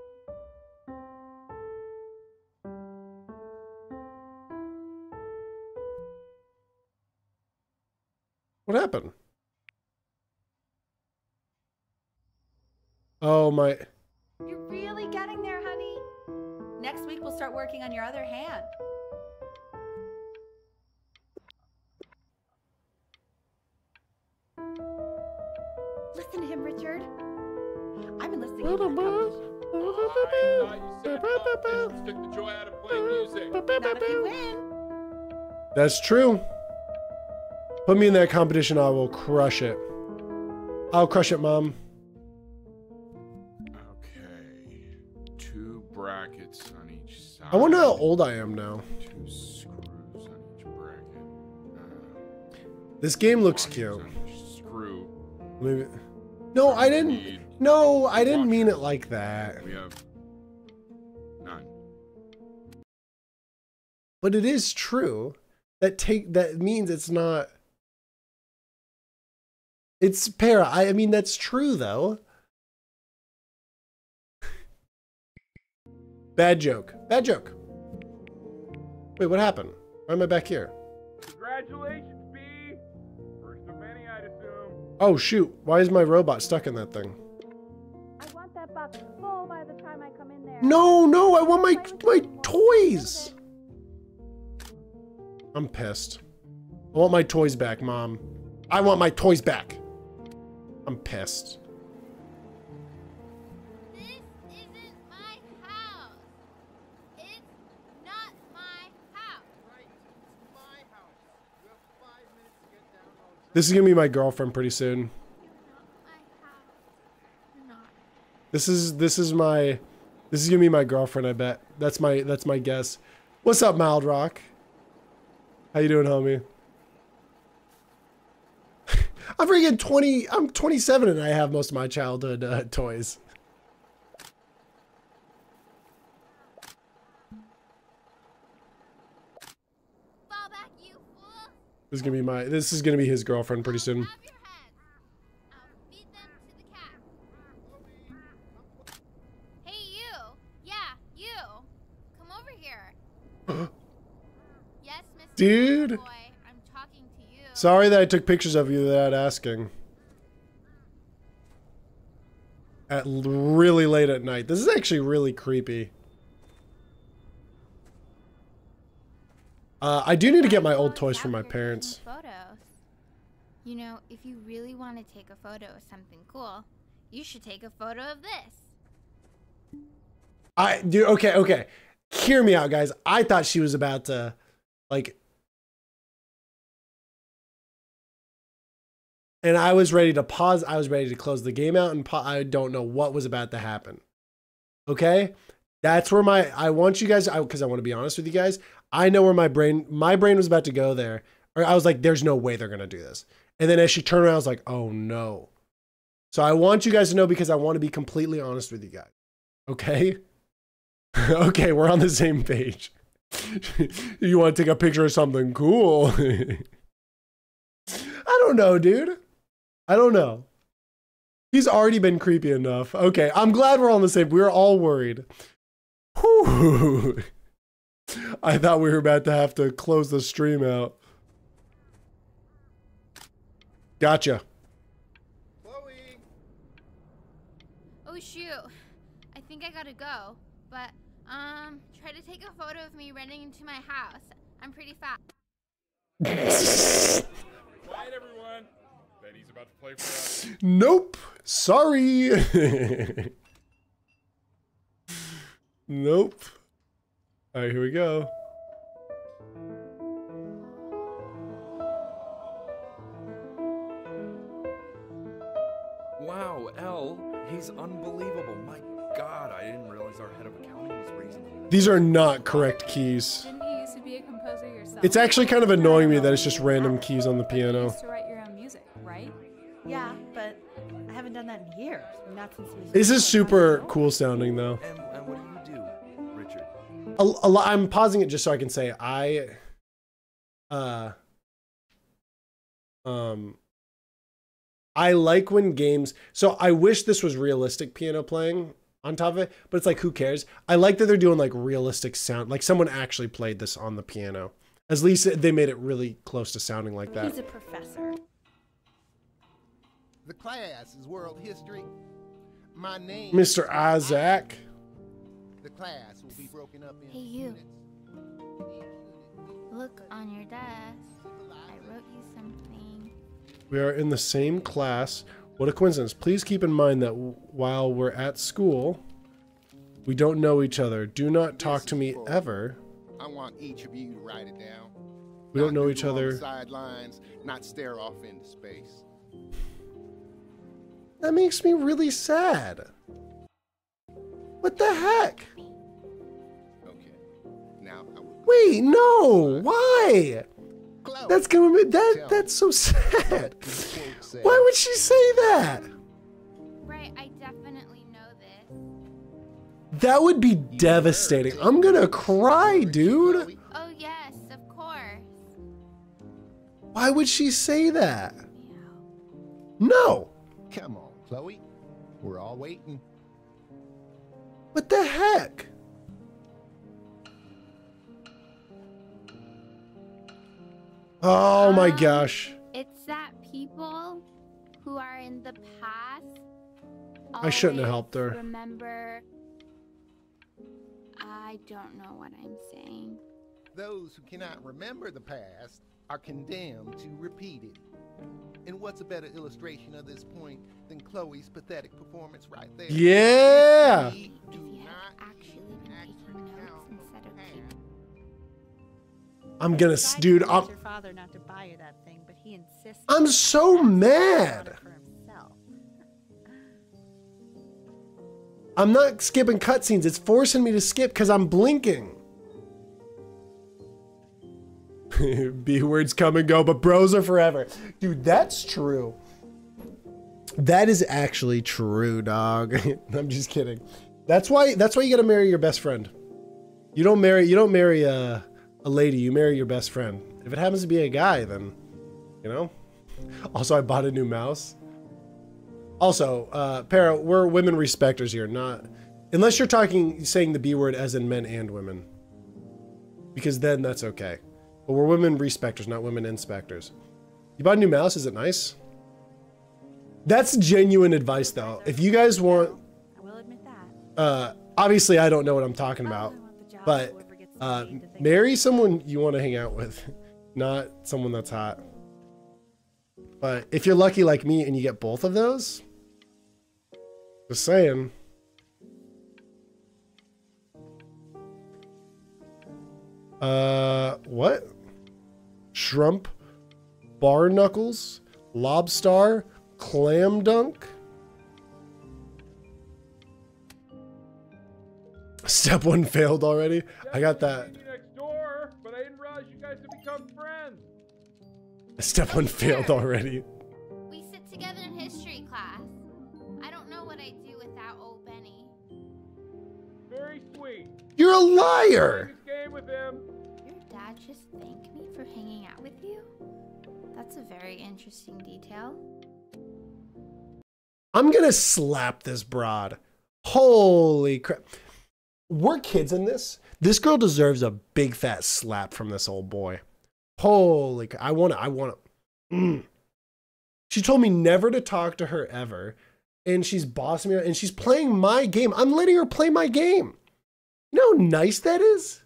What happened? Oh my You're really getting there, honey. Next week we'll start working on your other hand. Listen to him, Richard. I've been listening to him. for a couple- I thought you said competitions took the joy out of playing music. Not if you win. That's true. Put me in that competition, I will crush it. I'll crush it, mom. Okay. Two brackets on each side. I wonder how old I am now. Two screws on each bracket. Uh, This game looks cute. Screw. Maybe. No, I didn't. No, I didn't mean it like that. We have none. But it is true. That take that means it's not. It's para. I, I mean that's true though. Bad joke. Bad joke. Wait, what happened? Why am I back here? Congratulations, B. First of many, I'd assume. Oh shoot! Why is my robot stuck in that thing? I want that box full by the time I come in there. No, no! I want my my toys. I'm pissed. I want my toys back, mom. I want my toys back. I'm pissed. This isn't my house. It's not my house. This is gonna be my girlfriend pretty soon. Not my house. Not. This is this is my this is gonna be my girlfriend. I bet that's my that's my guess. What's up, Mild Rock? How you doing, homie? I'm freaking 20. I'm 27 and I have most of my childhood uh, toys. Fall back, you fool. This is gonna be my. This is gonna be his girlfriend pretty soon. Have your heads. I'll feed them to the cat. Hey, you. Yeah, you. Come over here. Dude. Boy, I'm talking to you. Sorry that I took pictures of you without asking. At l- really late at night. This is actually really creepy. Uh, I do need to get my old toys from my parents. Photos. You know, if you really want to take a photo of something cool, you should take a photo of this. I do okay, okay. Hear me out, guys. I thought she was about to like and I was ready to pause. I was ready to close the game out and I don't know what was about to happen. Okay? That's where my I want you guys because I want to be honest with you guys. I know where my brain my brain was about to go there. Or I was like there's no way they're to do this. And then as she turned around I was like, "Oh no." So I want you guys to know because I want to be completely honest with you guys. Okay? okay, we're on the same page. you want to take a picture of something cool? I don't know, dude. I don't know. He's already been creepy enough. Okay, I'm glad we're on the same. We were all worried. Whew. I thought we were about to have to close the stream out. Gotcha. Oh shoot. I think I gotta go. But um try to take a photo of me running into my house. I'm pretty fat. Night, everyone. Betty's about to play for us. Nope. Sorry. nope. All right, here we go. Wow, L, he's unbelievable. My God, I didn't realize our head of accounting was raising. These are not correct keys. Didn't you used to be a composer yourself? It's actually kind of annoying me that it's just random keys on the You piano. Yeah, but I haven't done that in years. Not since This is super cool sounding though. And, and what do you do, Richard? a, a lot, I'm pausing it just so I can say I uh um I like when games so I wish this was realistic piano playing on top of it, but it's like who cares? I like that they're doing like realistic sound like someone actually played this on the piano. At least they made it really close to sounding like that. He's a professor. The class is world history. My name Mr. Isaac. The class will be broken up into Hey, you. units. Look on your desk. I wrote you something. We are in the same class. What a coincidence. Please keep in mind that while we're at school, we don't know each other. Do not talk to me ever. I want each of you to write it down. We don't Not know each doodle on the other. Sidelines, not stare off into space. That makes me really sad. What the heck? Okay. Now I will. Wait, no. Why? Chloe, That's gonna be that that's so sad. what this quote says. Why would she say that? Right, I definitely know this. That would be devastating. I'm gonna cry, dude. Oh, yes, of course. Why would she say that? No. Come on, Chloe. We're all waiting. What the heck? Oh my Um, gosh. It's that people who are in the past. I shouldn't have helped her. Remember. I don't know what I'm saying. Those who cannot remember the past are condemned to repeat it. And what's a better illustration of this point than Chloe's pathetic performance right there? Yeah. We do not actually been act taking notes account instead of past. keeping. I'm gonna, s- Tried dude. I'm, your father not to buy you that thing, but he insists. I'm so mad. I'm not skipping cutscenes. It's forcing me to skip because I'm blinking. B words come and go, but bros are forever. Dude, that's true. That is actually true, dog. I'm just kidding. That's why that's why you gotta marry your best friend. You don't marry you don't marry a, a lady, you marry your best friend. If it happens to be a guy, then you know? Also, I bought a new mouse. Also, uh, Para, we're women respecters here, not unless you're talking saying the B word as in men and women, because then that's okay. But we're women respecters, not women inspectors. You bought a new mouse? Is it nice? That's genuine advice, though. If you guys want, I will admit that. uh, obviously I don't know what I'm talking about, I want the job but whoever gets the uh, name to think marry someone you want to hang out with, not someone that's hot. But if you're lucky like me and you get both of those, just saying. Uh, what? Shrimp, bar knuckles, lobstar, clam dunk. Step one failed already. I got that. Next door, but I didn't realize you guys had become friends. Step one failed already. We sit together in history class. I don't know what I'd do without old Benny. Very sweet. You're a liar. That's a very interesting detail. I'm gonna slap this broad. Holy crap. We're kids in this. This girl deserves a big fat slap from this old boy. Holy crap. I want to, I want to. Mm. She told me never to talk to her ever. And she's bossing me and she's playing my game. I'm letting her play my game. You know how nice that is?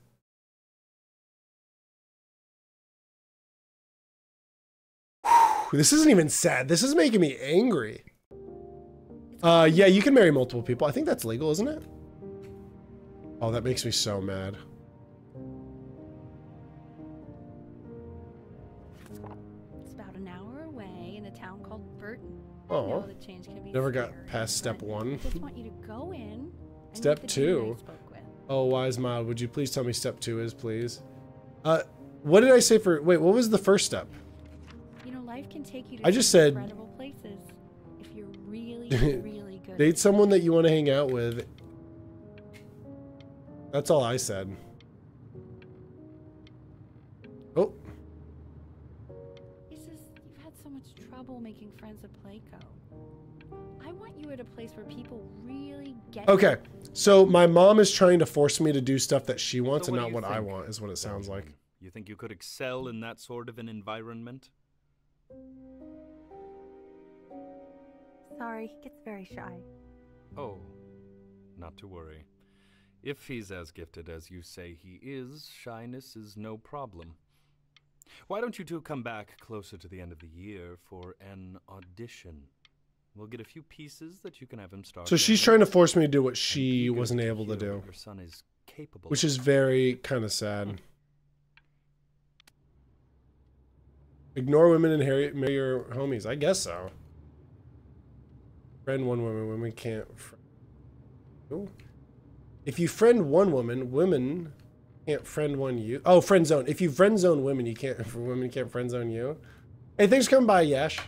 This isn't even sad. This is making me angry. Uh, yeah, you can marry multiple people. I think that's legal, isn't it? Oh, that makes me so mad. It's about an hour away in a town called Burton. Oh. know change can be Never got past step one. I just want you to go in. Step two. I spoke with. Oh, wise mild, would you please tell me step two is, please? Uh, what did I say for, wait, what was the first step? You know, life can take you to I just said- incredible places if you're really, really good. Date someone that you want to hang out with. That's all I said. Oh, It's just you've had so much trouble making friends at Playco. I want you at a place where people really get you. okay. So my mom is trying to force me to do stuff that she wants So and what not do you what I want, is what it sounds like. You think you could excel in that sort of an environment? Sorry, he gets very shy. Oh, not to worry. If he's as gifted as you say he is, shyness is no problem. Why don't you two come back closer to the end of the year for an audition? We'll get a few pieces that you can have him start. So she's trying to force me to do what she wasn't able to do, Her son is capable. which is very kind of sad. Ignore women and marry your homies. I guess so. Friend one woman, women can't. If you friend one woman, women can't friend one you. Oh, friend zone. If you friend zone women, you can't. Women can't friend zone you. Hey, thanks for coming by, Yash.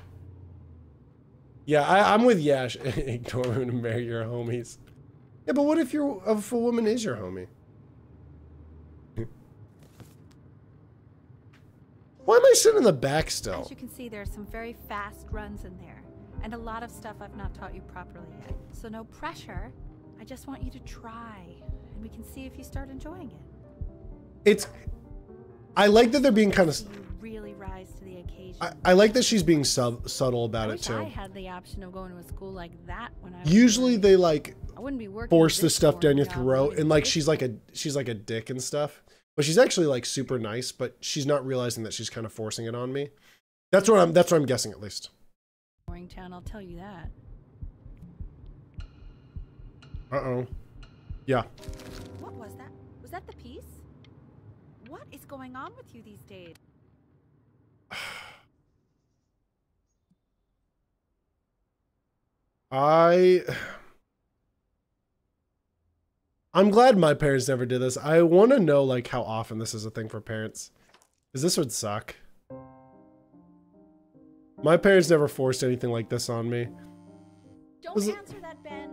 Yeah, I, I'm with Yash. Ignore women and marry your homies. Yeah, but what if you're if a woman is your homie? Why am I sitting in the back still? As you can see, there are some very fast runs in there, and a lot of stuff I've not taught you properly yet. So no pressure. I just want you to try, and we can see if you start enjoying it. It's. I like that they're being kind of. You really rise to the occasion. I, I like that she's being sub, subtle I about it too. I had the option of going to a school like that when I Usually they like I wouldn't be working force the stuff down your throat, and like she's like a she's like a dick and stuff. But she's actually like super nice, but she's not realizing that she's kind of forcing it on me. That's what I'm. That's what I'm guessing at least. boring town. I'll tell you that. Uh oh. Yeah. What was that? Was that the piece? What is going on with you these days? I I'm glad my parents never did this. I want to know like how often this is a thing for parents. Cuz this would suck. My parents never forced anything like this on me. Don't it- answer that, Ben.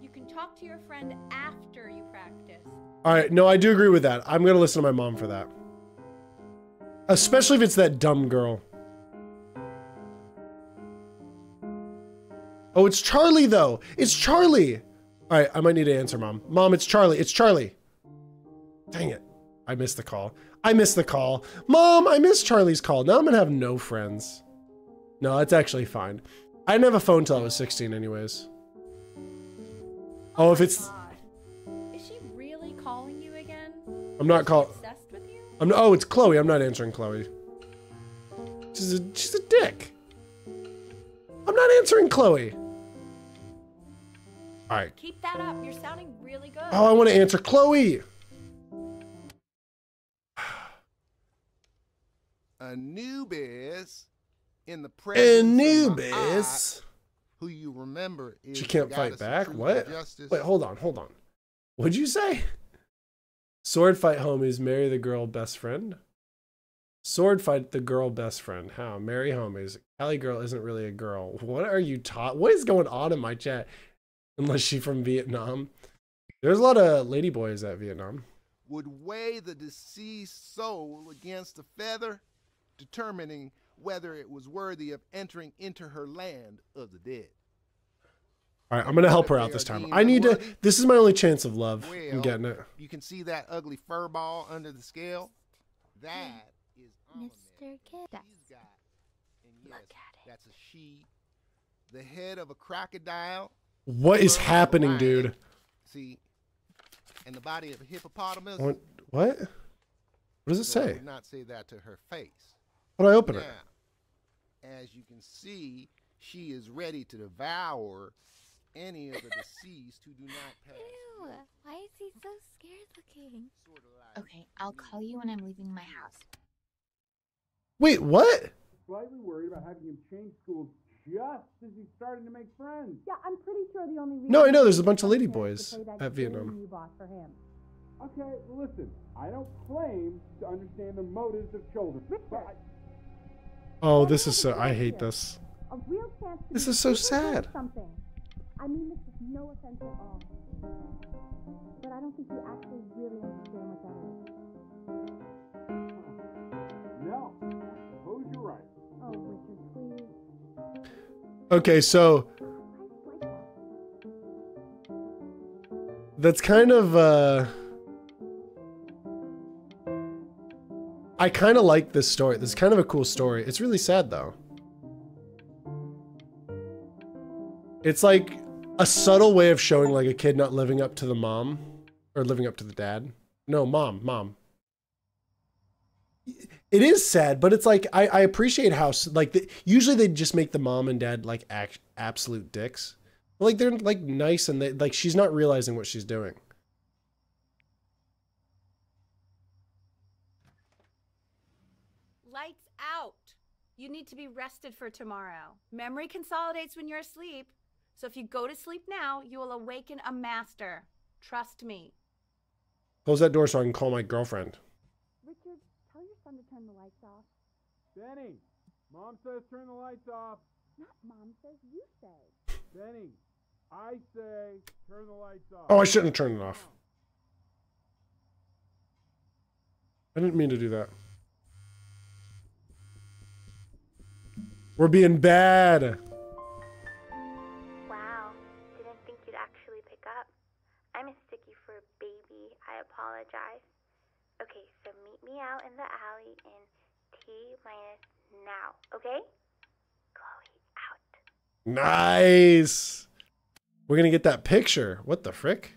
You can talk to your friend after you practice. All right, no, I do agree with that. I'm going to listen to my mom for that. Especially if it's that dumb girl. Oh, it's Charlie though. It's Charlie. All right, I might need to answer mom. Mom, it's Charlie. It's Charlie. Dang it. I missed the call. I missed the call. Mom, I missed Charlie's call. Now I'm going to have no friends. No, that's actually fine. I didn't have a phone till I was 16 anyways. Oh, if it's oh God. Is she really calling you again? I'm not call Obsessed with you? I'm oh, it's Chloe. I'm not answering Chloe. She's a she's a dick. I'm not answering Chloe. All right. Keep that up. You're sounding really good. Oh, I want to answer Chloe. Anubis in the presence of Anubis. Ma'at, who you remember is She can't fight back. What? and Wait, hold on, hold on. What'd you say? Sword fight homies, marry the girl best friend. Sword fight the girl best friend. How? Marry homies. Cali girl isn't really a girl. What are you taught? What is going on in my chat? Unless she's from Vietnam. There's a lot of ladyboys at Vietnam. would weigh the deceased soul against a feather, determining whether it was worthy of entering into her land of the dead. All right, I'm gonna help her out this time. I need to. This is my only chance of love. I'm getting it. You can see that ugly fur ball under the scale. That is Mr. Kid. He's got, and yes, that's a she. The head of a crocodile. What is fur of a happening, dude? See, and the body of a hippopotamus. What? What? What does it though I say? would not say that to her face. How do I open it? As you can see, she is ready to devour any of the deceased who do not pass. Ew, why is he so scared looking? Okay, I'll call you when I'm leaving my house. Wait, what? Slightly worried about having him change schools just as he's starting to make friends. Yeah, I'm pretty sure the only reason No, I know there's a bunch of was lady boys to play that at Vietnam. you bought for him. Okay, listen, I don't claim to understand the motives of children. But I, Oh, this is so. I hate this. A real chance to This is so sad. Something. I mean this with no offense at all. But I don't think you actually really understand what that is. Okay, so that's kind of uh I kind of like this story. This is kind of a cool story. It's really sad though. It's like a subtle way of showing like a kid not living up to the mom or living up to the dad. No, mom, mom. It is sad, but it's like I, I appreciate how like the, usually they just make the mom and dad like act, absolute dicks. Like they're like nice and they like she's not realizing what she's doing. Lights out. You need to be rested for tomorrow. Memory consolidates when you're asleep. So if you go to sleep now, you will awaken a master. Trust me. Close that door so I can call my girlfriend. Richard, tell your son to turn the lights off. Benny, mom says turn the lights off. Not mom says, you say. Benny, I say turn the lights off. Oh, I shouldn't have turned it off. I didn't mean to do that. We're being bad. Wow, didn't think you'd actually pick up. I'm a sticky for a baby. I apologize. Okay, so meet me out in the alley in T minus now, okay? Chloe, out. Nice. We're gonna get that picture. What the frick?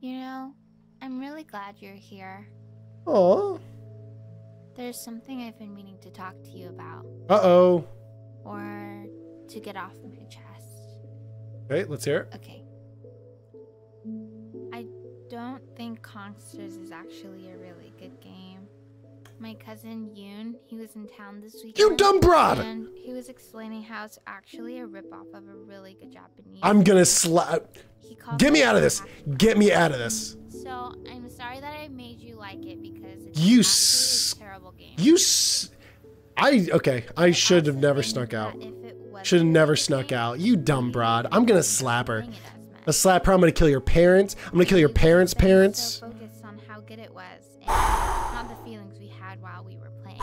You know, I'm really glad you're here. Oh. There's something I've been meaning to talk to you about, Uh oh. or to get off my chest. Okay, let's hear it. Okay. Don't think Kongsters is actually a really good game. My cousin Yoon, he was in town this weekend. You dumb broad! And he was explaining how it's actually a ripoff of a really good Japanese. I'm gonna slap. Get me out of this. Get me out of this. So I'm sorry that I made you like it because it's You s- a terrible game. You s. I okay. I should have never snuck out. Should have never snuck out. You dumb broad. I'm gonna slap her. A slap her. I'm gonna kill your parents. I'm gonna kill your parents' parents. So focused on how good it was, and not the feelings we had while we were playing.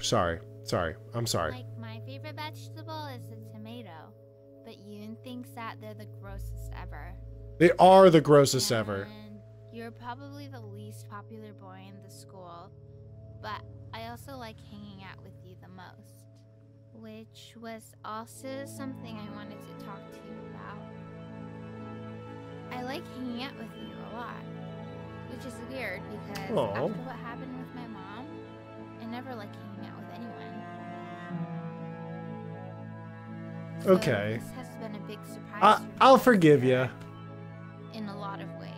Sorry. Sorry. I'm sorry. Like my favorite vegetable is the tomato, but Yoon thinks that they're the grossest ever. They are the grossest ever. And you're probably the least popular boy in the school, but I also like hanging out with you the most, which was also something I wanted to talk to you about. I like hanging out with you a lot, which is weird because Aw. after what happened with my mom, I never like hanging out with anyone. So Okay. This has been a big surprise I, for me I'll forgive you. in a lot of ways.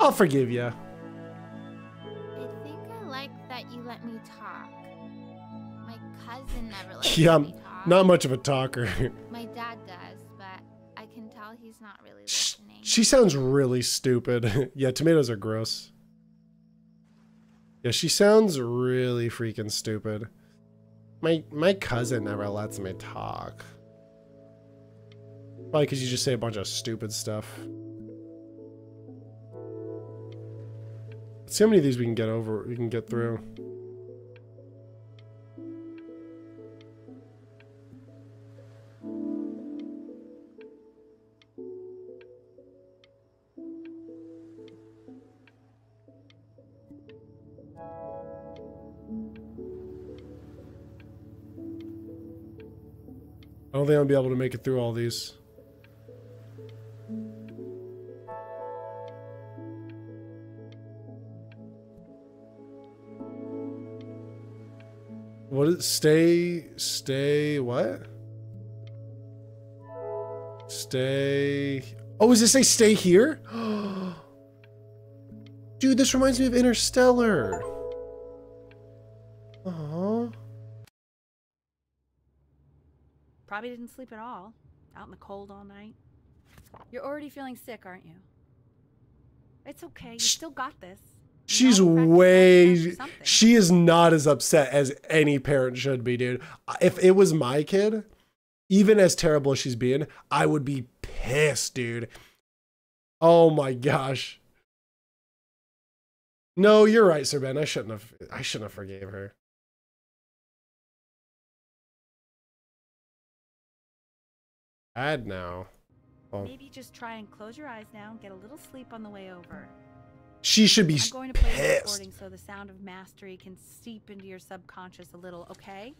I'll forgive you. I think I like that you let me talk. My cousin never lets Yeah, me I'm talk. not much of a talker. My dad does, but I can tell he's not really. She sounds really stupid. yeah, tomatoes are gross. Yeah, she sounds really freaking stupid. My my cousin never lets me talk. Probably because you just say a bunch of stupid stuff. Let's see how many of these we can get over. We can get through. Think I'll be able to make it through all these. What is stay stay what? Stay Oh, does it say stay here? Dude, this reminds me of Interstellar. Probably didn't sleep at all. Out in the cold all night. You're already feeling sick, aren't you? It's okay. You still got this. She's way she is not as upset as any parent should be, dude. If it was my kid, even as terrible as she's being, I would be pissed, dude. Oh my gosh. No, you're right, Sir Ben. I shouldn't have I shouldn't have forgave her. Bad now. Well, Maybe just try and close your eyes now and get a little sleep on the way over. she should be I'm going to play pissed. recording so the sound of mastery can seep into your subconscious a little, okay?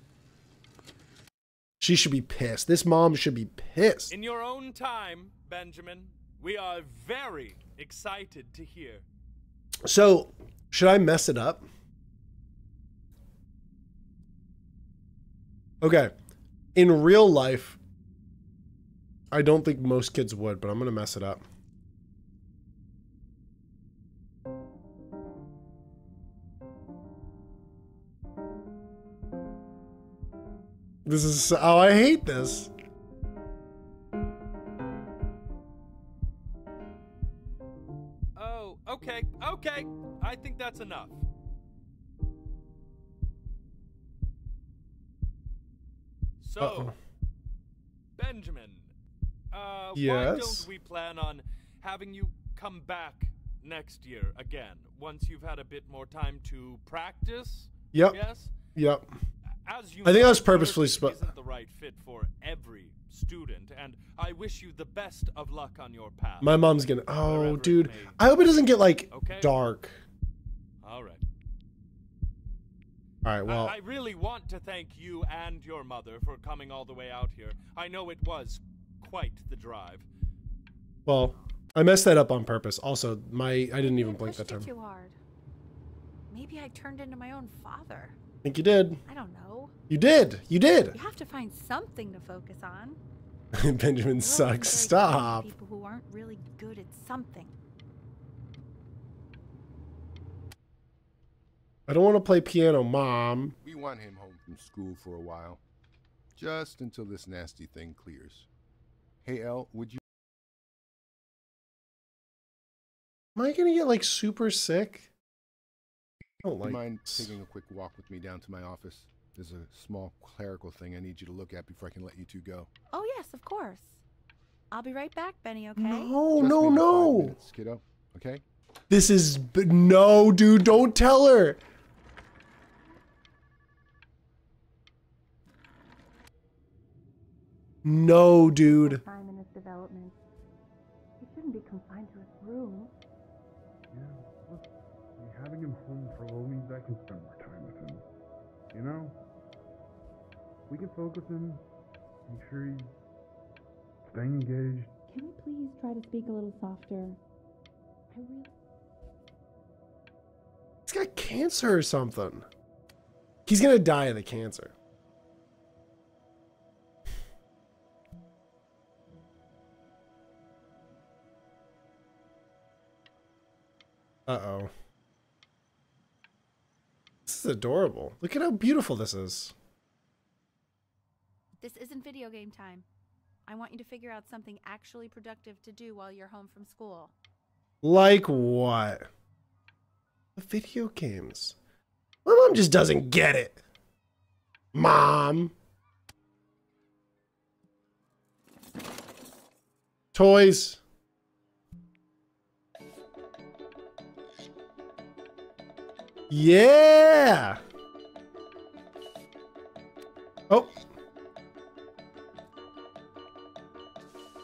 She should be pissed. This mom should be pissed. In your own time, Benjamin, we are very excited to hear. So, should I mess it up? Okay. In real life, I don't think most kids would, but I'm going to mess it up. This is oh, I hate this. Oh, okay, okay. I think that's enough. So, Uh-oh. Benjamin, uh, why Yes? don't we plan on having you come back next year again once you've had a bit more time to practice? Yep. Yes. Yep. As you I think know, I was purposefully sp- isn't the right fit for every student, and I wish you the best of luck on your path. My mom's gonna. Oh, dude. I hope it doesn't get like Okay. dark. All right. All right. Well, I, I really want to thank you and your mother for coming all the way out here. I know it was quite the drive. well, I messed that up on purpose. Also, my I didn't even blink that Pushed time. it too hard. Maybe I turned into my own father. I think you did. I don't know. You did. You did. You have to find something to focus on. Benjamin The world sucks. isn't very kind to Stop. People who aren't really good at something. I don't want to play piano, mom. We want him home from school for a while. Just until this nasty thing clears. Hey, El, would you Am I gonna get like super sick? I don't would you like. mind taking a quick walk with me down to my office? There's a small clerical thing I need you to look at before I can let you two go. Oh yes, of course. I'll be right back, Benny. Okay. No, Just no, maybe five no. minutes, kiddo. Okay? This is b- no, dude. Don't tell her. No, dude. Time in his development. He shouldn't be confined to his room. Yeah, look, having him home for a little means I can spend more time with him. You know? We can focus him, make sure he's staying engaged. Can we please try to speak a little softer? I really. He's got cancer or something. He's gonna die of the cancer. Uh oh. This is adorable. Look at how beautiful this is. This isn't video game time. I want you to figure out something actually productive to do while you're home from school. Like what? Video games. My mom just doesn't get it. Mom. Toys. Yeah. Oh.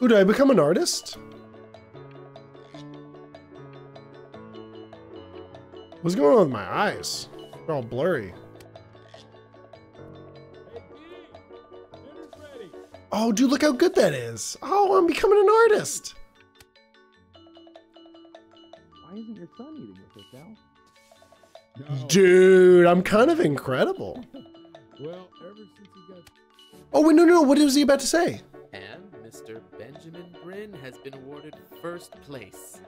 Ooh, did I become an artist? What's going on with my eyes? They're all blurry. Oh, dude, look how good that is. Oh, I'm becoming an artist. Why isn't your son eating with us, Al? Dude, I'm kind of incredible. Well, ever since he got Oh wait, no, no, no. What was he about to say? And Mr. Benjamin Brynn has been awarded first place.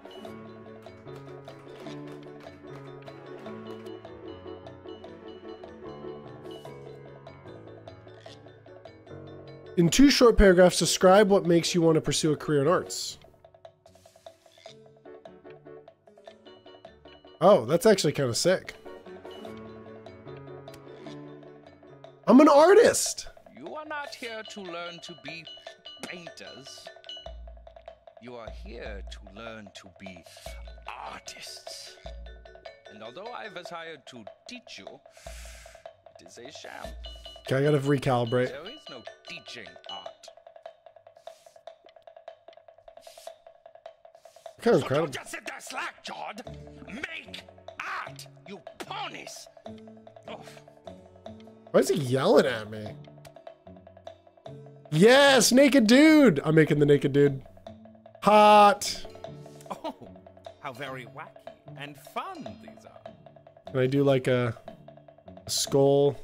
In two short paragraphs, describe what makes you want to pursue a career in arts. Oh, that's actually kind of sick. I'm an artist. You are not here to learn to be painters. You are here to learn to be artists. And although I was hired to teach you, it is a sham. Okay, I gotta recalibrate. There is no teaching art. Kind of incredible. Don't just sit there slack jawed. Make art, you ponies. Oh, Why is he yelling at me? Yes, naked dude. I'm making the naked dude. Hot. Oh, how very wacky and fun these are. Can I do like a, a skull?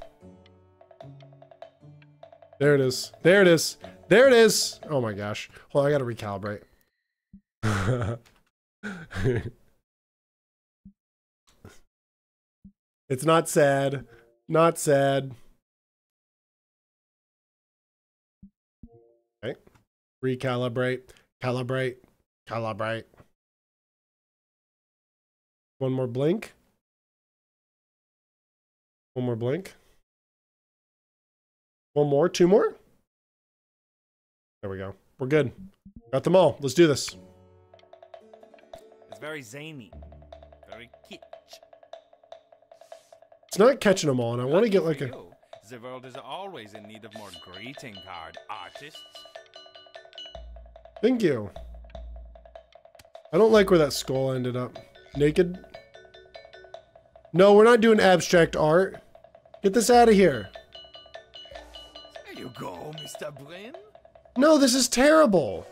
There it is. There it is. There it is. Oh my gosh. Hold on, I gotta recalibrate. it's not sad. Not sad. Okay. Recalibrate. Calibrate. Calibrate. One more blink. One more blink. One more, two more. There we go. We're good. Got them all. Let's do this. It's very zany, It's not catching them all, and I want to get like a. the world is always in need of more greeting card artists. Thank you. I don't like where that skull ended up. Naked? No, we're not doing abstract art. Get this out of here. there you go, Mr. Brynn. No, this is terrible.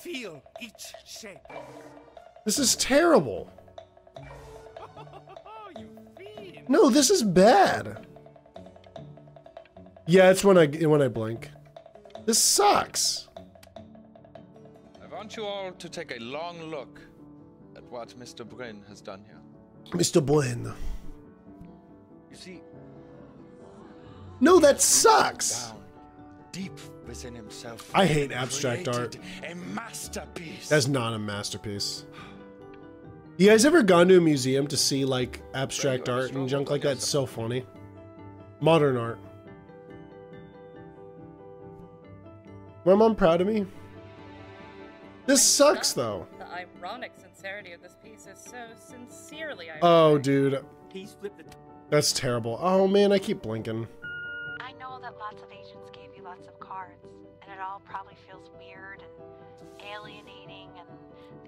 Feel each shape. This is terrible. No, this is bad. Yeah, it's when I when I blink. This sucks. I want you all to take a long look at what Mr. Brynn has done here. Mr. Buen. You see, No, that sucks. deep within himself. I hate abstract art. A masterpiece. That's not a masterpiece. You guys ever gone to a museum to see like abstract art and junk like that? It's so funny. Modern art. My mom proud of me? This sucks though. The ironic sincerity of this piece is so sincerely oh, ironic. Oh, dude. He's flipped it. That's terrible. Oh man, I keep blinking. I know that lots of agents gave you lots of cards, and it all probably feels weird and alienating and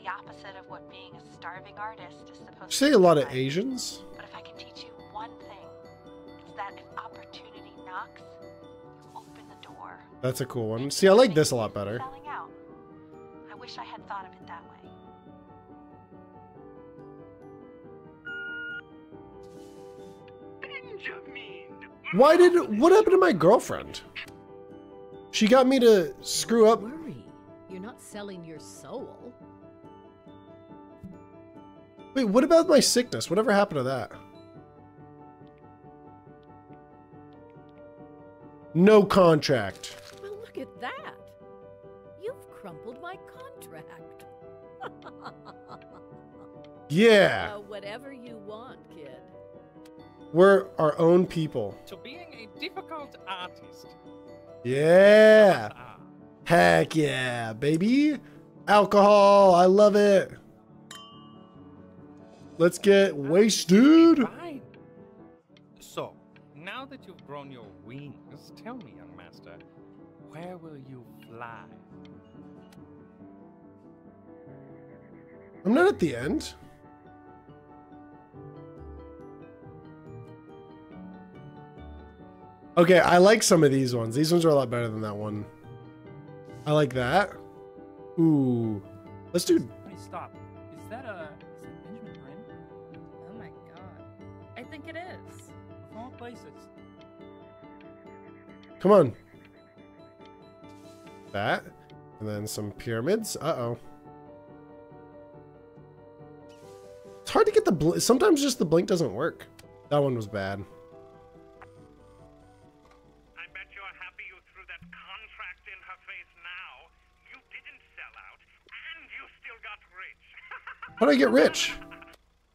the opposite of what being a starving artist is supposed You to say a lot of like. Asians? But if I can teach you one thing, it's that if opportunity knocks, you open the door. That's a cool one. See, I like this a lot better. Selling out. I wish I had thought of it that way. Why did what happened to my girlfriend? She got me to screw up. Worry. You're not selling your soul. Wait, what about my sickness? Whatever happened to that? No contract. Well, look at that. You've crumpled my contract. Yeah. Uh, whatever you want, kid. We're our own people. To being a difficult artist. Yeah. Heck yeah, baby. Alcohol. I love it. Let's get wasted. Fine. So, now that you've grown your wings, tell me, young master, where will you fly? I'm not at the end. Okay, I like some of these ones. These ones are a lot better than that one. I like that. Ooh. Let's do stop. Think it is. Of all places. Come on. That. And then some pyramids. Uh-oh. It's hard to get the bl sometimes just the blink doesn't work. That one was bad. How do I get rich?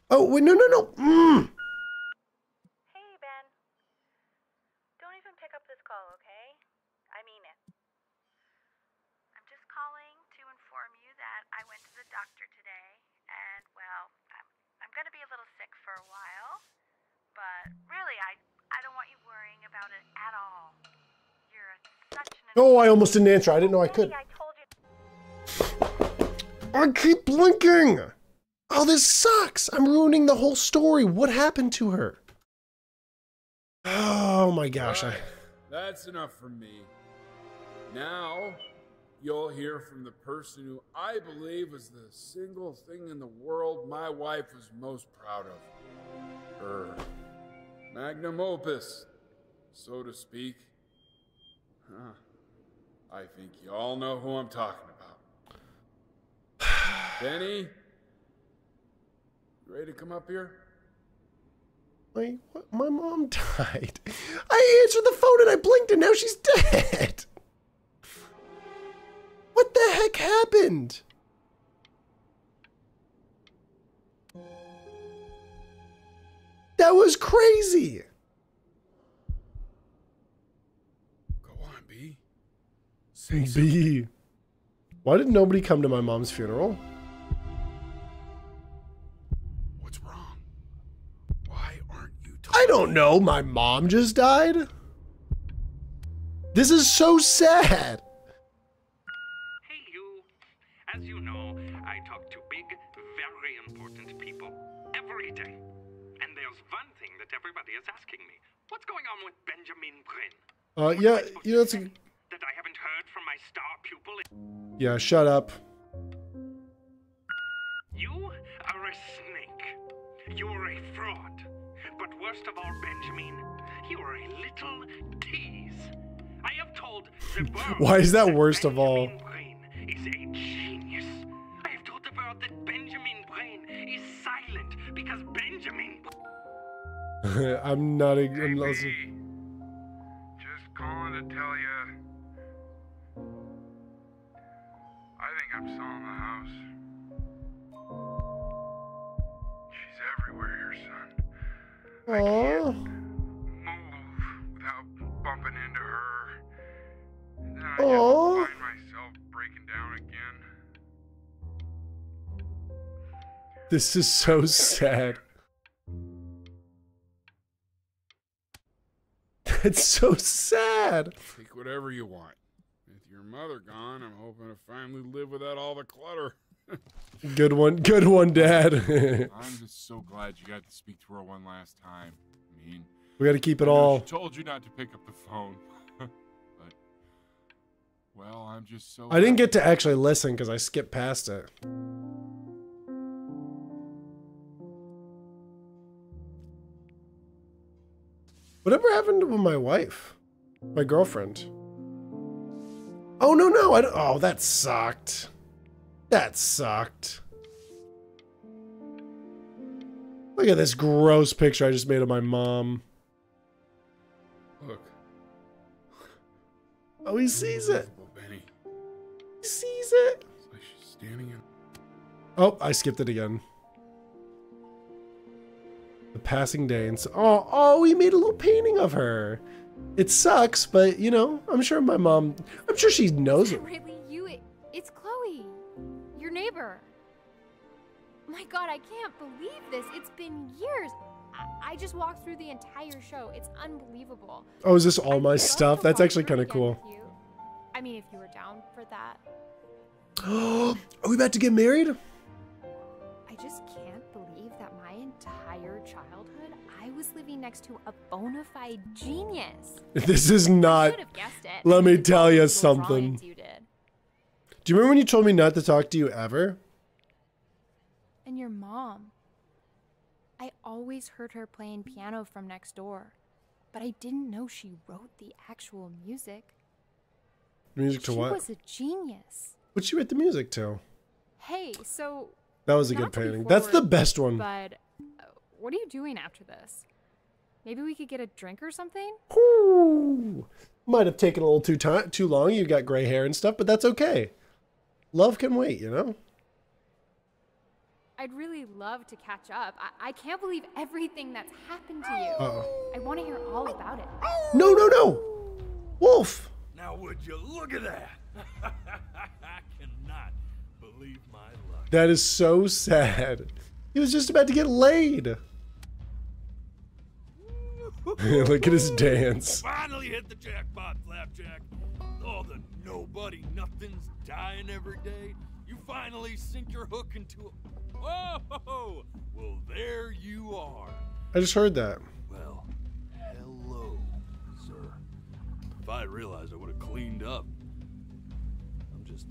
Oh, wait, no, no, no. Mm. Oh, I almost didn't answer. I didn't know I could. I told you... I keep blinking. Oh, this sucks. I'm ruining the whole story. What happened to her? Oh my gosh. I... That's enough from me. Now, you'll hear from the person who I believe was the single thing in the world my wife was most proud of. Her magnum opus, so to speak. Huh. I think you all know who I'm talking about. Benny, you ready to come up here? Wait, what? My mom died. I answered the phone and I blinked and now she's dead. What the heck happened? That was crazy. Go on, B. B. Why did nobody come to my mom's funeral? What's wrong? Why aren't you I don't know. My mom just died. This is so sad. Hey, you. As you know, I talk to big, very important people every day. And there's one thing that everybody is asking me. What's going on with Benjamin Brynn? Uh, yeah, you know, it's a, That I haven't heard from my star pupil. yeah. Shut up. You are a snake. You're a fraud. But worst of all, Benjamin, you're a little tease. I have told the world Why is that worst of all? Brain is a genius. I have told the world that Benjamin Brain is silent because Benjamin I'm not. a- I'm listening. Just calling to tell you. I think selling the house. She's everywhere here, son. Aww. Move without bumping into her. And then I Aw. just find myself breaking down again. This is so sad. That's so sad. Take whatever you want. With your mother gone, I'm hoping to finally live without all the clutter. Good one. Good one, Dad. I'm just so glad you got to speak to her one last time. I mean, we got to keep it all. She told you not to pick up the phone, but well, I'm just so. I didn't get to actually listen because I skipped past it. Whatever happened with my wife? My girlfriend? Oh, no, no. I don't, oh, that sucked. That sucked. Look at this gross picture I just made of my mom. Look. Oh, he sees it. Benny. He sees it. Like she's standing in. Oh, I skipped it again. The passing day and so, oh, oh, he made a little painting of her. It sucks, but you know, I'm sure my mom, I'm sure she knows it. Really, you? It, it's Chloe, your neighbor. My God, I can't believe this. It's been years. I, I just walked through the entire show. It's unbelievable. Oh, is this all I'd my stuff? That's actually kind of cool. I mean, if you were down for that. Oh, Are we about to get married? I just can't believe that my entire childhood I was living next to a bona fide genius. This is not. could've guessed it. Let me tell you something. You. Do you remember when you told me not to talk to you ever? And your mom. I always heard her playing piano from next door. but I didn't know she wrote the actual music. Music to she what? was a genius. What'd you write the music to? Hey, so That was a good painting. That's the best one. But uh, what are you doing after this? Maybe we could get a drink or something? Ooh. Might have taken a little too time, too long. You got gray hair and stuff, but that's okay. Love can wait, you know. I'd really love to catch up. I, I can't believe everything that's happened to you. Uh-oh. I want to hear all about it. No, no, no. Wolf. Now would you look at that? I cannot believe my luck. That is so sad. He was just about to get laid. Look at his dance. Finally hit the jackpot, Flapjack. Oh, the nobody nothing's dying every day. You finally sink your hook into a. Oh, well, there you are. I just heard that. Well, hello, sir. If I had realized, I would have cleaned up. I'm just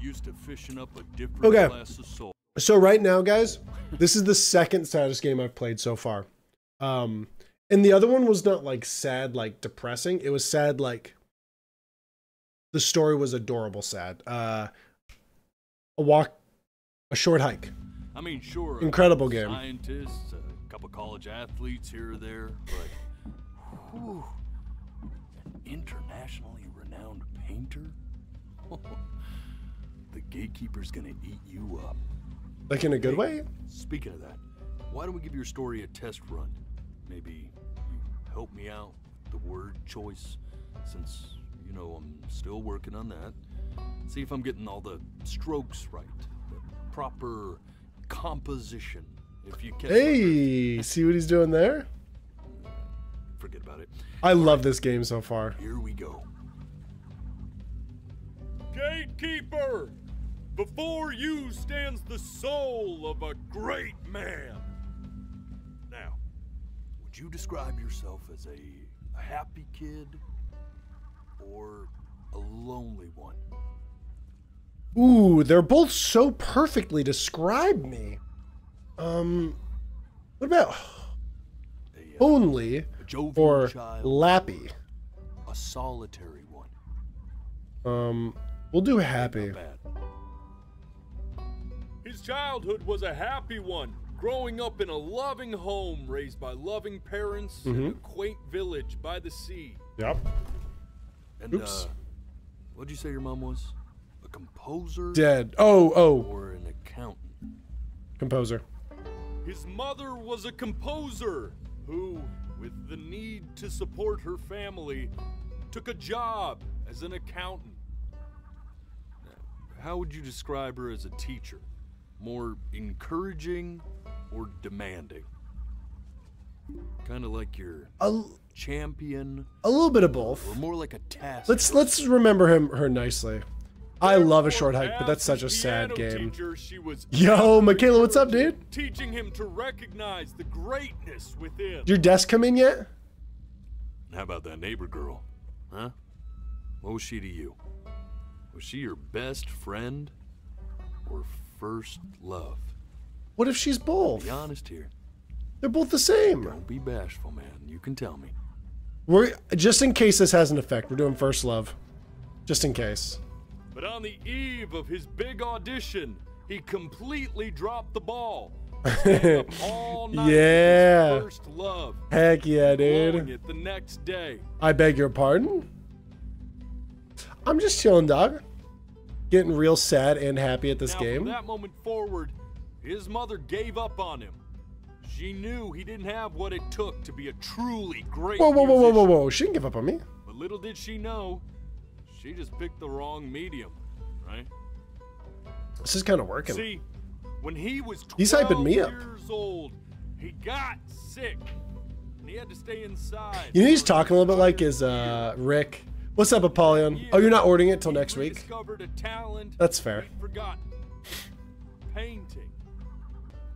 used to fishing up a different Okay. class of soul. So right now, guys, this is the second saddest game I've played so far. Um, and the other one was not like sad, like depressing. It was sad, like the story was adorable, sad. Uh, a walk, a short hike. I mean, sure. Incredible couple game. Scientists, a couple college athletes here or there, but whew, an internationally renowned painter. the gatekeeper's gonna eat you up. Like in a good Hey, way. Speaking of that, why don't we give your story a test run? Maybe help me out with the word choice, since you know I'm still working on that. See if I'm getting all the strokes right, the proper composition. If you can. Hey, see what he's doing there? Forget about it. I love this game so far. Here we go. Gatekeeper! Before you stands the soul of a great man. Now, would you describe yourself as a, a happy kid or a lonely one? Ooh, they're both so perfectly describe me. Um, what about only jovial or child. lappy? A solitary one. Um, we'll do happy. His childhood was a happy one, growing up in a loving home raised by loving parents in a Mhm. quaint village by the sea. Yep. And Oops. uh what'd you say your mom was? A composer? Dead. Oh, oh. Or an accountant. Composer. His mother was a composer who, with the need to support her family, took a job as an accountant. Now, how would you describe her as a teacher? More encouraging or demanding? Kind of like your A, champion, a little bit of both. or more like a task. Let's let's remember him her nicely. I love a short hike, but that's such a sad game. teacher, she was Yo, Michaela, what's up, dude? teaching him to recognize the greatness within. Did your desk come in yet? How about that neighbor girl? Huh? What was she to you? Was she your best friend or first love? What if she's both? Be honest here. They're both the same. Don't be bashful, man. You can tell me. We're just in case this has an effect. We're doing first love, just in case. But on the eve of his big audition, he completely dropped the ball. All night with his yeah. First love. Heck yeah, dude. it the next day. I beg your pardon. I'm just chilling, dog. Getting real sad and happy at this now, game. From that moment forward, his mother gave up on him. She knew he didn't have what it took to be a truly great Whoa, whoa, whoa, whoa, whoa, whoa! She didn't give up on me. But little did she know, she just picked the wrong medium, right? This is kind of working. See, when he was 12 He's hyping me up. years old, he got sick. And he had to stay inside. You know, he's talking a little bit like his uh Rick. What's up, Apollyon? Oh, you're not ordering it till next week. Discovered a talent That's fair. Painting.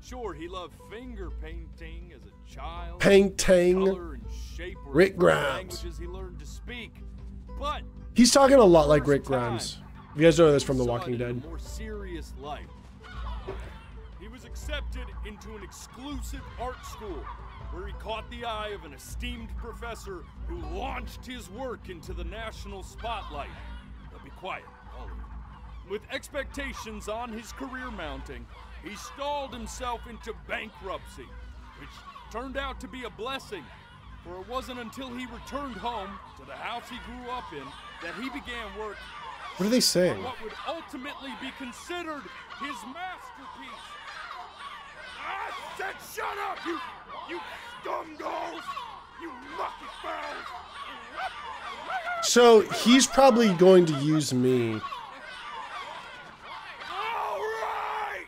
Sure, he loved finger painting as a child. Painting. Color and shape were Rick Grimes. Languages he learned to speak. But He's talking a lot like Rick Grimes. You guys know this from The Walking Dead. more serious life. He was accepted into an exclusive art school where he caught the eye of an esteemed professor who launched his work into the national spotlight. Now be quiet, all of you. With expectations on his career mounting, he stalled himself into bankruptcy, which turned out to be a blessing, for it wasn't until he returned home to the house he grew up in that he began work What are they saying? what would ultimately be considered his masterpiece. I said shut up, you, you scumballs! You lucky fouls! So he's probably going to use me. All right!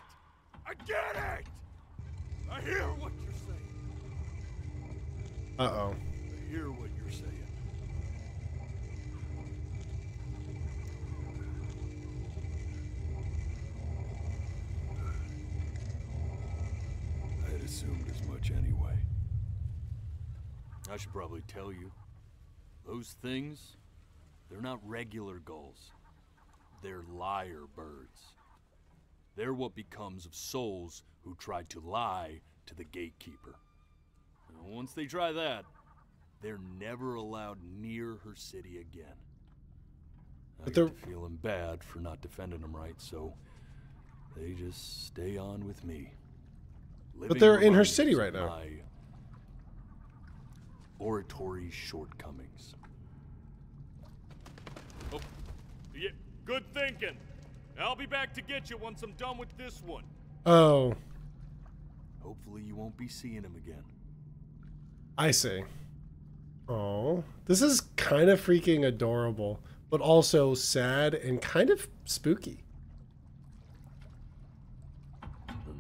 I get it! I hear what you're saying. Uh oh. I hear what you're saying. I had assumed as much anyway. I should probably tell you. Those things, they're not regular gulls. They're liar birds. They're what becomes of souls who try to lie to the gatekeeper. And once they try that, they're never allowed near her city again. I But they're- feeling bad for not defending them right, so they just stay on with me. Living they're in her city right now. my oratory shortcomings. Oh, yeah, good thinking. I'll be back to get you once I'm done with this one. Oh, Hopefully, you won't be seeing him again. I see. Oh, this is kind of freaking adorable, but also sad and kind of spooky.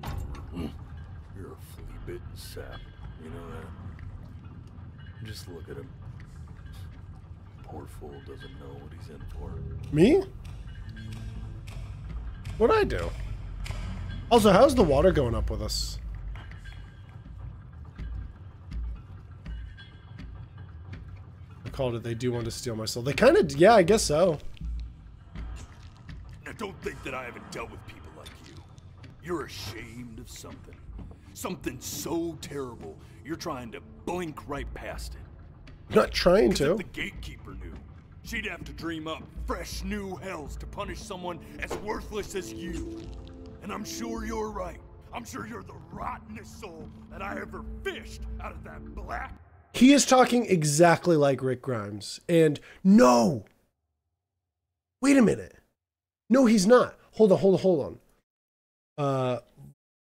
You're a flea-bitten sap. You know that? Just look at him. Poor fool doesn't know what he's in for. Me? What'd I do? Also, how's the water going up with us? I called it. They do want to steal my soul. They kind of, yeah, I guess so. Now, don't think that I haven't dealt with people like you. You're ashamed of something. Something so terrible, you're trying to blink right past it. I'm not trying to. The gatekeeper knew, she'd have to dream up fresh new hells to punish someone as worthless as you. And I'm sure you're right. I'm sure you're the rottenest soul that I ever fished out of that black. He is talking exactly like Rick Grimes. And no! Wait a minute. No, he's not. Hold on, hold on, hold on. Uh,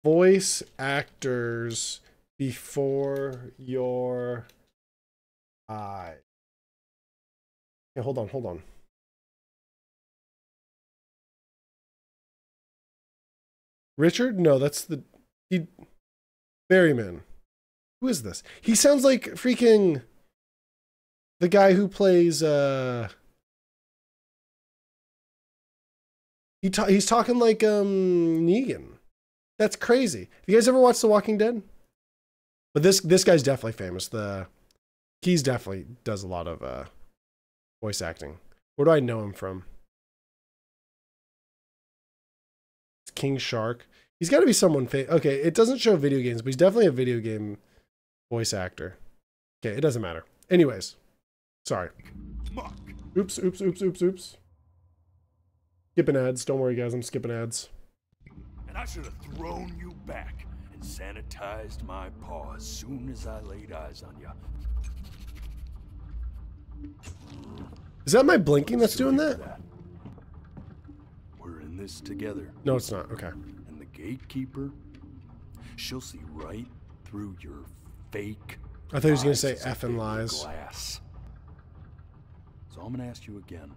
voice actors before your eye. Yeah, hold on, hold on. Richard? No, that's the he Ferryman. Who is this? He sounds like freaking the guy who plays uh he ta- he's talking like um Negan. That's crazy. Have you guys ever watched The Walking Dead? But this this guy's definitely famous. The he's definitely does a lot of uh voice acting. Where do I know him from? It's King Shark. He's got to be someone fa- Okay, it doesn't show video games, but he's definitely a video game voice actor. Okay, it doesn't matter. Anyways, sorry. Oops, oops, oops, oops, oops. Skipping ads. Don't worry, guys. I'm skipping ads. And I should have thrown you back and sanitized my paw as soon as I laid eyes on you. Is that my blinking that's doing that? We're in this together. No, it's not. Okay. And the gatekeeper, she'll see right through your fake. I thought he was gonna say as if effing lies. Glass. So I'm gonna ask you again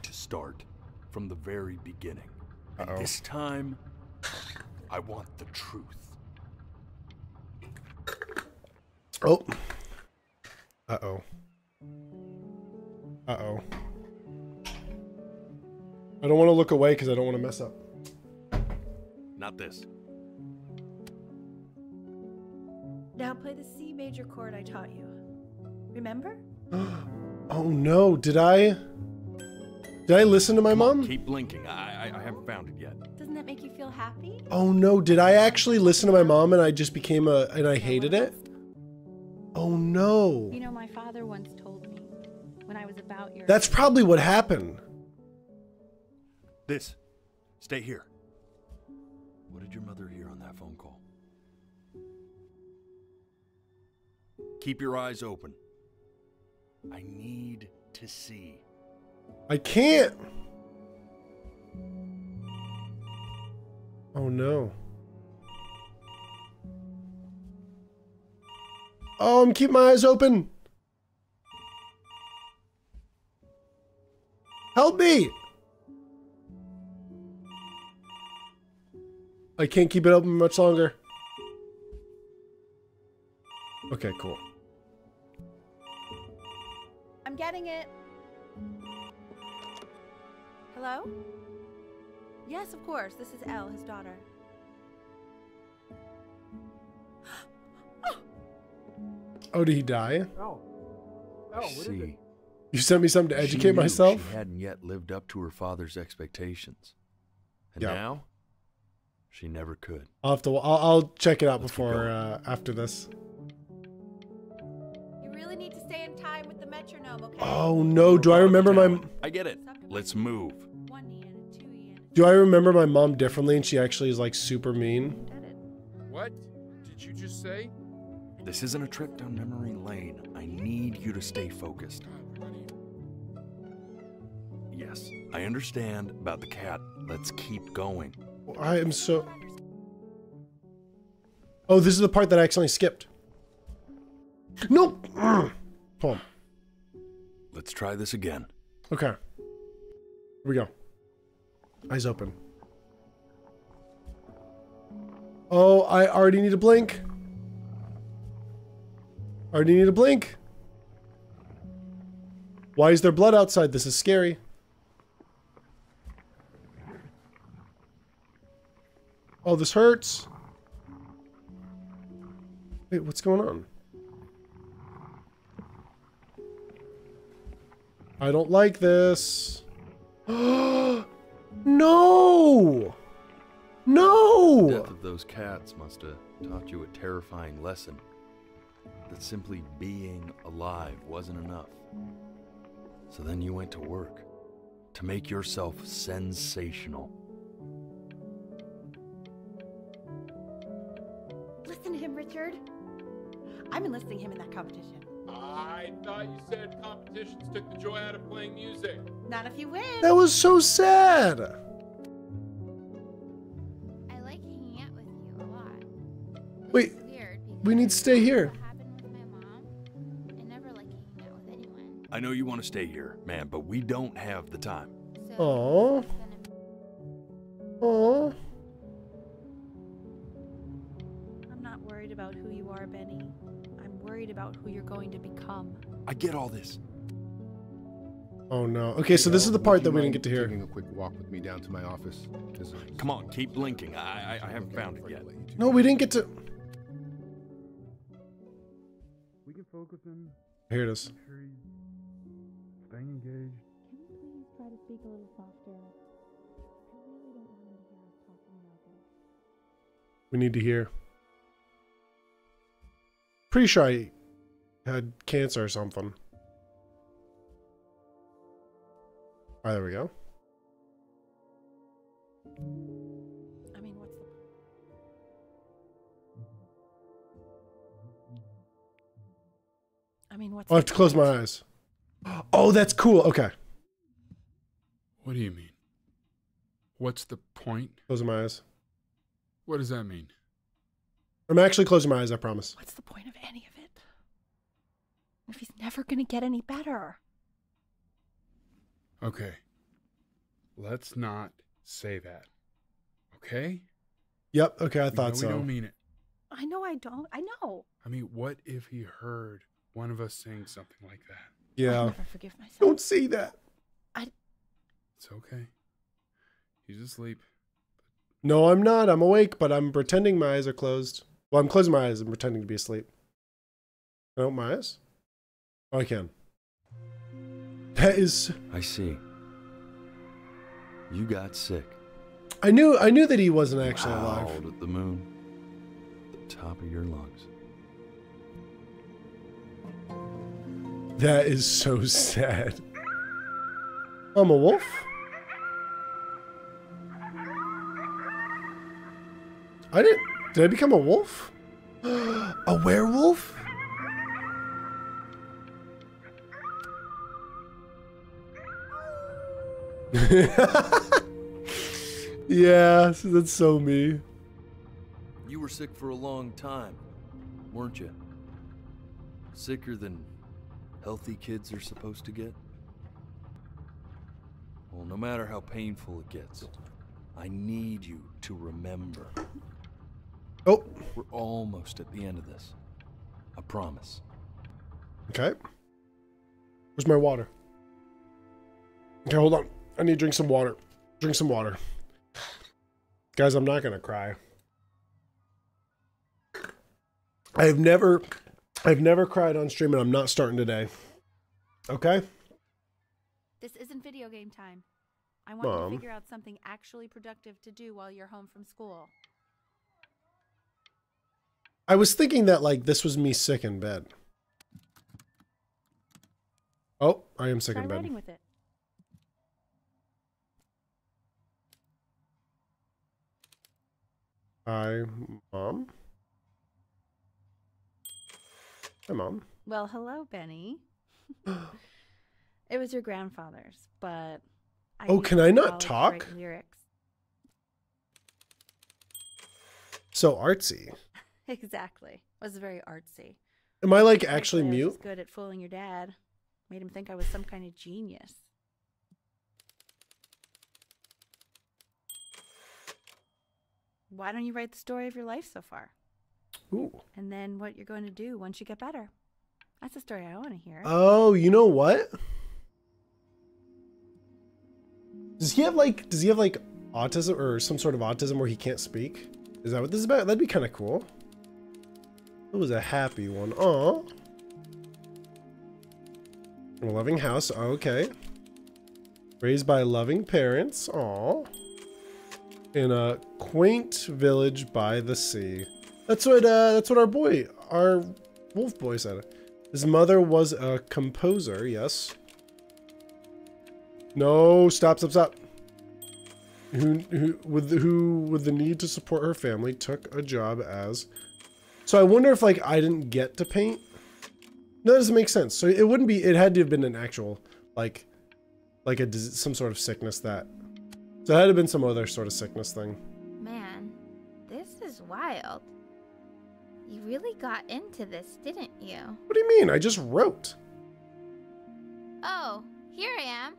to start from the very beginning. And Uh-oh. this time, I want the truth. Oh. Uh oh. Uh oh. I don't want to look away because I don't want to mess up. Not this. Now play the C major chord I taught you. Remember? Oh no! Did I? Did I listen to my mom? Keep blinking. I, I, I haven't found it yet. Doesn't that make you feel happy? Oh no! Did I actually listen to my mom and I just became a and I hated it? Oh no. You know, my father once told me when I was about your That's probably what happened. This. Stay here. What did your mother hear on that phone call? Keep your eyes open. I need to see. I can't. Oh no. Oh, I'm keeping my eyes open. Help me. I can't keep it open much longer. Okay, cool. I'm getting it. Hello? Yes, of course. This is Elle, his daughter. Oh, did he die? Oh. Oh, what is it? See. You sent me something to She educate knew myself? She hadn't yet lived up to her father's expectations. And Yeah. now, she never could. I'll have to. I'll, I'll check it out before uh, after this. You really need to stay in time with the metronome, okay? Oh no! Do I remember my? I get it. Let's move. Do I remember my mom differently, and she actually is like super mean? What did you just say? This isn't a trip down memory lane. I need you to stay focused. Yes, I understand about the cat. Let's keep going. I am so. Oh, this is the part that I accidentally skipped. No. Ugh. Hold on. Let's try this again. Okay. Here we go. Eyes open. Oh, I already need to blink. Already need to blink. Why is there blood outside? This is scary. Oh, this hurts. Wait, what's going on? I don't like this. no! The No! death of those cats must have taught you a terrifying lesson. That simply being alive wasn't enough. So then you went to work to make yourself sensational. Listen to him, Richard. I'm enlisting him in that competition. I thought you said competitions took the joy out of playing music. Not if you win. That was so sad. I like hanging out with you a lot. Wait, we need to stay here. I never like hanging out with anyone. I know you want to stay here, man, but we don't have the time. Aww. Aww. About who you are, Benny. I'm worried about who you're going to become. I get all this. Oh no. Okay, so this is the part that we didn't get to hear. Taking a quick walk with me down to my office. Come on, keep blinking. I, I, I haven't found it yet. No, we didn't get to. We can focus in. Here it is. Make sure he's staying engaged. Please try to speak a little softer. I really don't want to hear us talking about this. We need to hear. Pretty sure I had cancer or something. All right, there we go. I mean, what's the I mean, what's I'll have to close my eyes. Oh, that's cool. Okay. What do you mean? What's the point? Closing my eyes. What does that mean? I'm actually closing my eyes, I promise. What's the point of any of it? If he's never going to get any better. Okay. Let's not say that. Okay? Yep, okay, I We thought know so. We don't mean it. I know I don't. I know. I mean, what if he heard one of us saying something like that? Yeah. I'll never forgive myself. Don't say that. I. It's okay. He's asleep. No, I'm not. I'm awake, but I'm pretending my eyes are closed. Well, I'm closing my eyes and pretending to be asleep. Can I open my eyes? Oh, I can. That is. I see. You got sick. I knew. I knew that he wasn't actually alive. Loud at the moon. The top of your lungs. That is so sad. I'm a wolf. I didn't. Did I become a wolf? a werewolf? yeah, that's so me. You were sick for a long time, weren't you? Sicker than healthy kids are supposed to get? Well, no matter how painful it gets, I need you to remember. Oh. We're almost at the end of this. I promise. Okay. Where's my water? Okay, hold on. I need to drink some water. Drink some water. Guys, I'm not going to cry. I've never I've never cried on stream and I'm not starting today. Okay? This isn't video game time. I want you Mom. to figure out something actually productive to do while you're home from school. I was thinking that like this was me sick in bed. Oh, I am sick Try in bed. with it. Hi, mom. Hi, mom. Well, hello, Benny. it was your grandfather's, but I Oh, can I not talk? Lyrics. So artsy. Exactly. Was very artsy. Am I like actually I mute? good at fooling your dad. Made him think I was some kind of genius. Why don't you write the story of your life so far? Ooh. And then what you're going to do once you get better. That's a story I want to hear. Oh, you know what? Does he have like does he have like autism or some sort of autism where he can't speak? Is that what this is about? That'd be kind of cool. It was a happy one. Aw. A loving house. Okay. Raised by loving parents. Aw. In a quaint village by the sea. That's what uh that's what our boy, our wolf boy said. His mother was a composer, yes. No, stop, stop, stop. Who, who, with the, who, with the need to support her family, took a job as. So I wonder if like I didn't get to paint. No, that doesn't make sense. So it wouldn't be. It had to have been an actual, like, like a some sort of sickness that. So it had to have been some other sort of sickness thing. Man, this is wild. You really got into this, didn't you? What do you mean? I just wrote. Oh, here I am.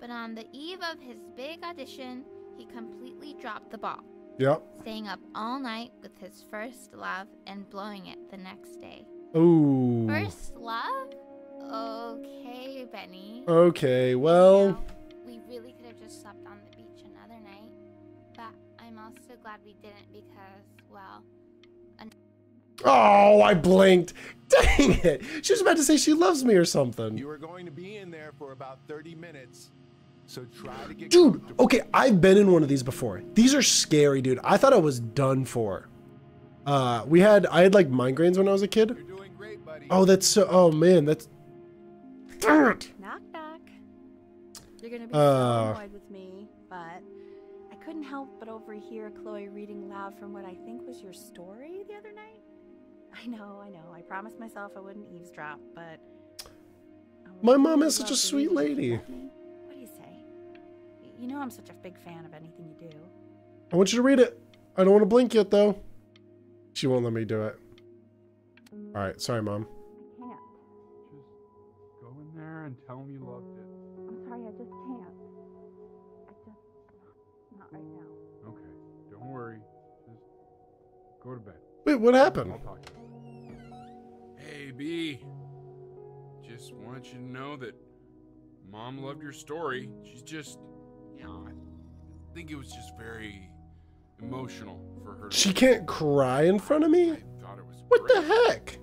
But on the eve of his big audition, he completely dropped the ball, Yep. staying up all night with his first love and blowing it the next day. Ooh. First love? Okay, Benny. Okay. Well. We really could have just slept on the beach another night. But I'm also glad we didn't because, well, Oh, I blinked. Dang it. She was about to say she loves me or something. You are going to be in there for about 30 minutes. So try to get Dude, okay, I've been in one of these before. These are scary, dude. I thought I was done for. Uh, we had, I had like migraines when I was a kid. Oh, that's so, oh man, that's, darn it. Knock knock. You're gonna be Uh. so annoyed with me, but I couldn't help but overhear Chloe reading loud from what I think was your story the other night. I know, I know. I promised myself I wouldn't eavesdrop, but My mom is such a sweet read it. lady. You know I'm such a big fan of anything you do. I want you to read it. I don't want to blink yet though. She won't let me do it. All right, sorry, mom. Can't. Just go in there and tell him you loved it. I'm sorry, I just can't. I just not right now. Okay, don't worry. Just go to bed. Wait, what happened? I'll talk to you. Hey, B. Just want you to know that Mom loved your story. She's just, you know, I think it was just very emotional for her. to- She can't cry in front of me? thought it was What the heck?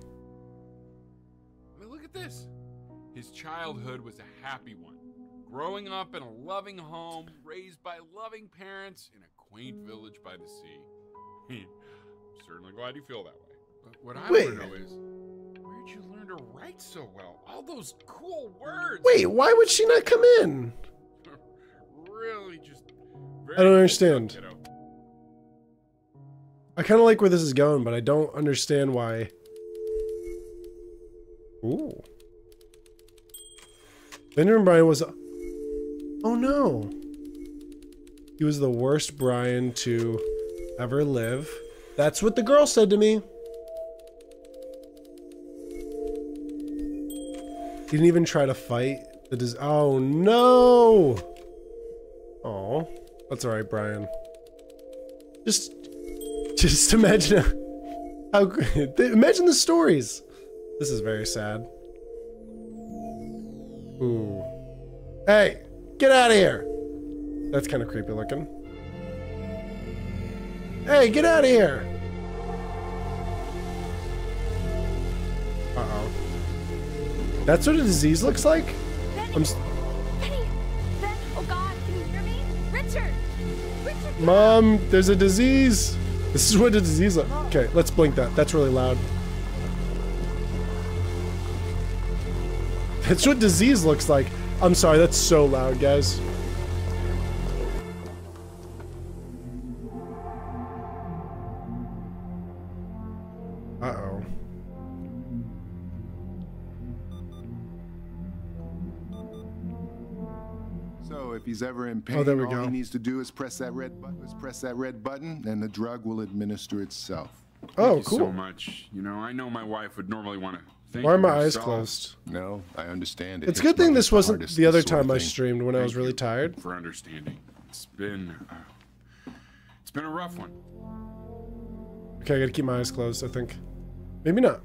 I mean, look at this. His childhood was a happy one. Growing up in a loving home, raised by loving parents in a quaint village by the sea. I'm certainly glad you feel that way. But what I Wait. want to know is, where'd you learn to write so well. All those cool words. Wait, why would she not come in? Really just. I don't understand. I kind of like where this is going, but I don't understand why. Ooh. Benjamin Brynn was. Oh no. He was the worst Brian to ever live. That's what the girl said to me. He didn't even try to fight the dis- Oh no! That's alright, Brian. Just, just imagine how, imagine the stories. This is very sad. Ooh. Hey, get out of here! That's kind of creepy looking. Hey, get out of here! Uh-oh. That's what a disease looks like? I'm Mom, there's a disease. This is what a disease looks Okay, let's blink that. That's really loud. That's what disease looks like. I'm sorry, that's so loud, guys. He's ever in pain, Oh, there we all go. he needs to do is press that red button. Is press that red button, and the drug will administer itself. Oh, Thank you so much. You know, I know my wife would normally want to thank Why are my eyes closed? No, I understand it. It's a good thing this the wasn't the other this sort of time I streamed when I was really tired. For understanding. It's been uh, it's been a rough one. Okay, I gotta keep my eyes closed, I think. Maybe not.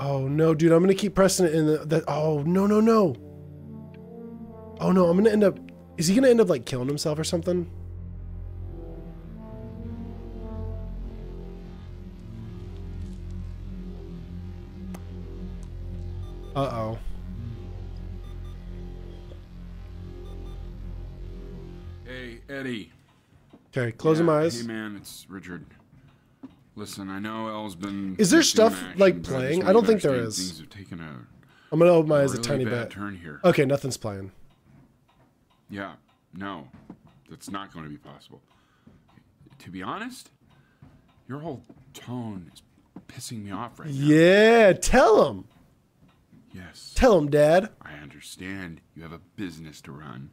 Oh no, dude, I'm gonna keep pressing it in the that oh no no no. Oh no, I'm gonna end up is he gonna end up like killing himself or something? Uh-oh. Hey, Eddie. Okay, closing Yeah, my eyes. Hey, man, it's Richard. Listen, I know Elle's been. Is there stuff, action, like, playing? I don't think there is. there understand is. Things have taken a. I'm gonna open my eyes a really tiny bad bit. turn here. Okay, nothing's playing. Yeah, no, that's not going to be possible. To be honest, your whole tone is pissing me off right now. Yeah, tell him. Yes. Tell him, Dad. I understand you have a business to run.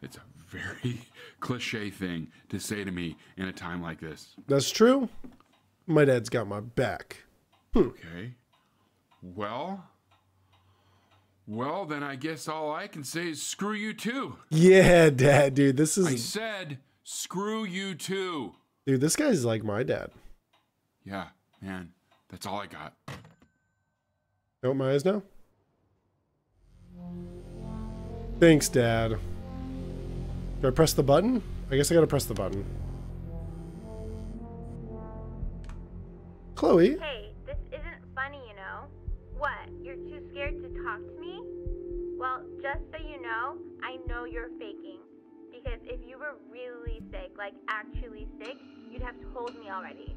It's a very cliche thing to say to me in a time like this. That's true. My dad's got my back. Hmm. Okay. Well, well, then I guess all I can say is screw you too. Yeah, Dad, dude, this is. I said screw you too. dude. This guy's like my dad. Yeah, man, that's all I got. Open my eyes now. Thanks, Dad. Do I press the button? I guess I gotta press the button. Chloe. Hey, this isn't funny, you know. What? You're too scared to talk to me? Well, just so you know, I know you're faking. Because if you were really sick, like actually sick, you'd have told me already.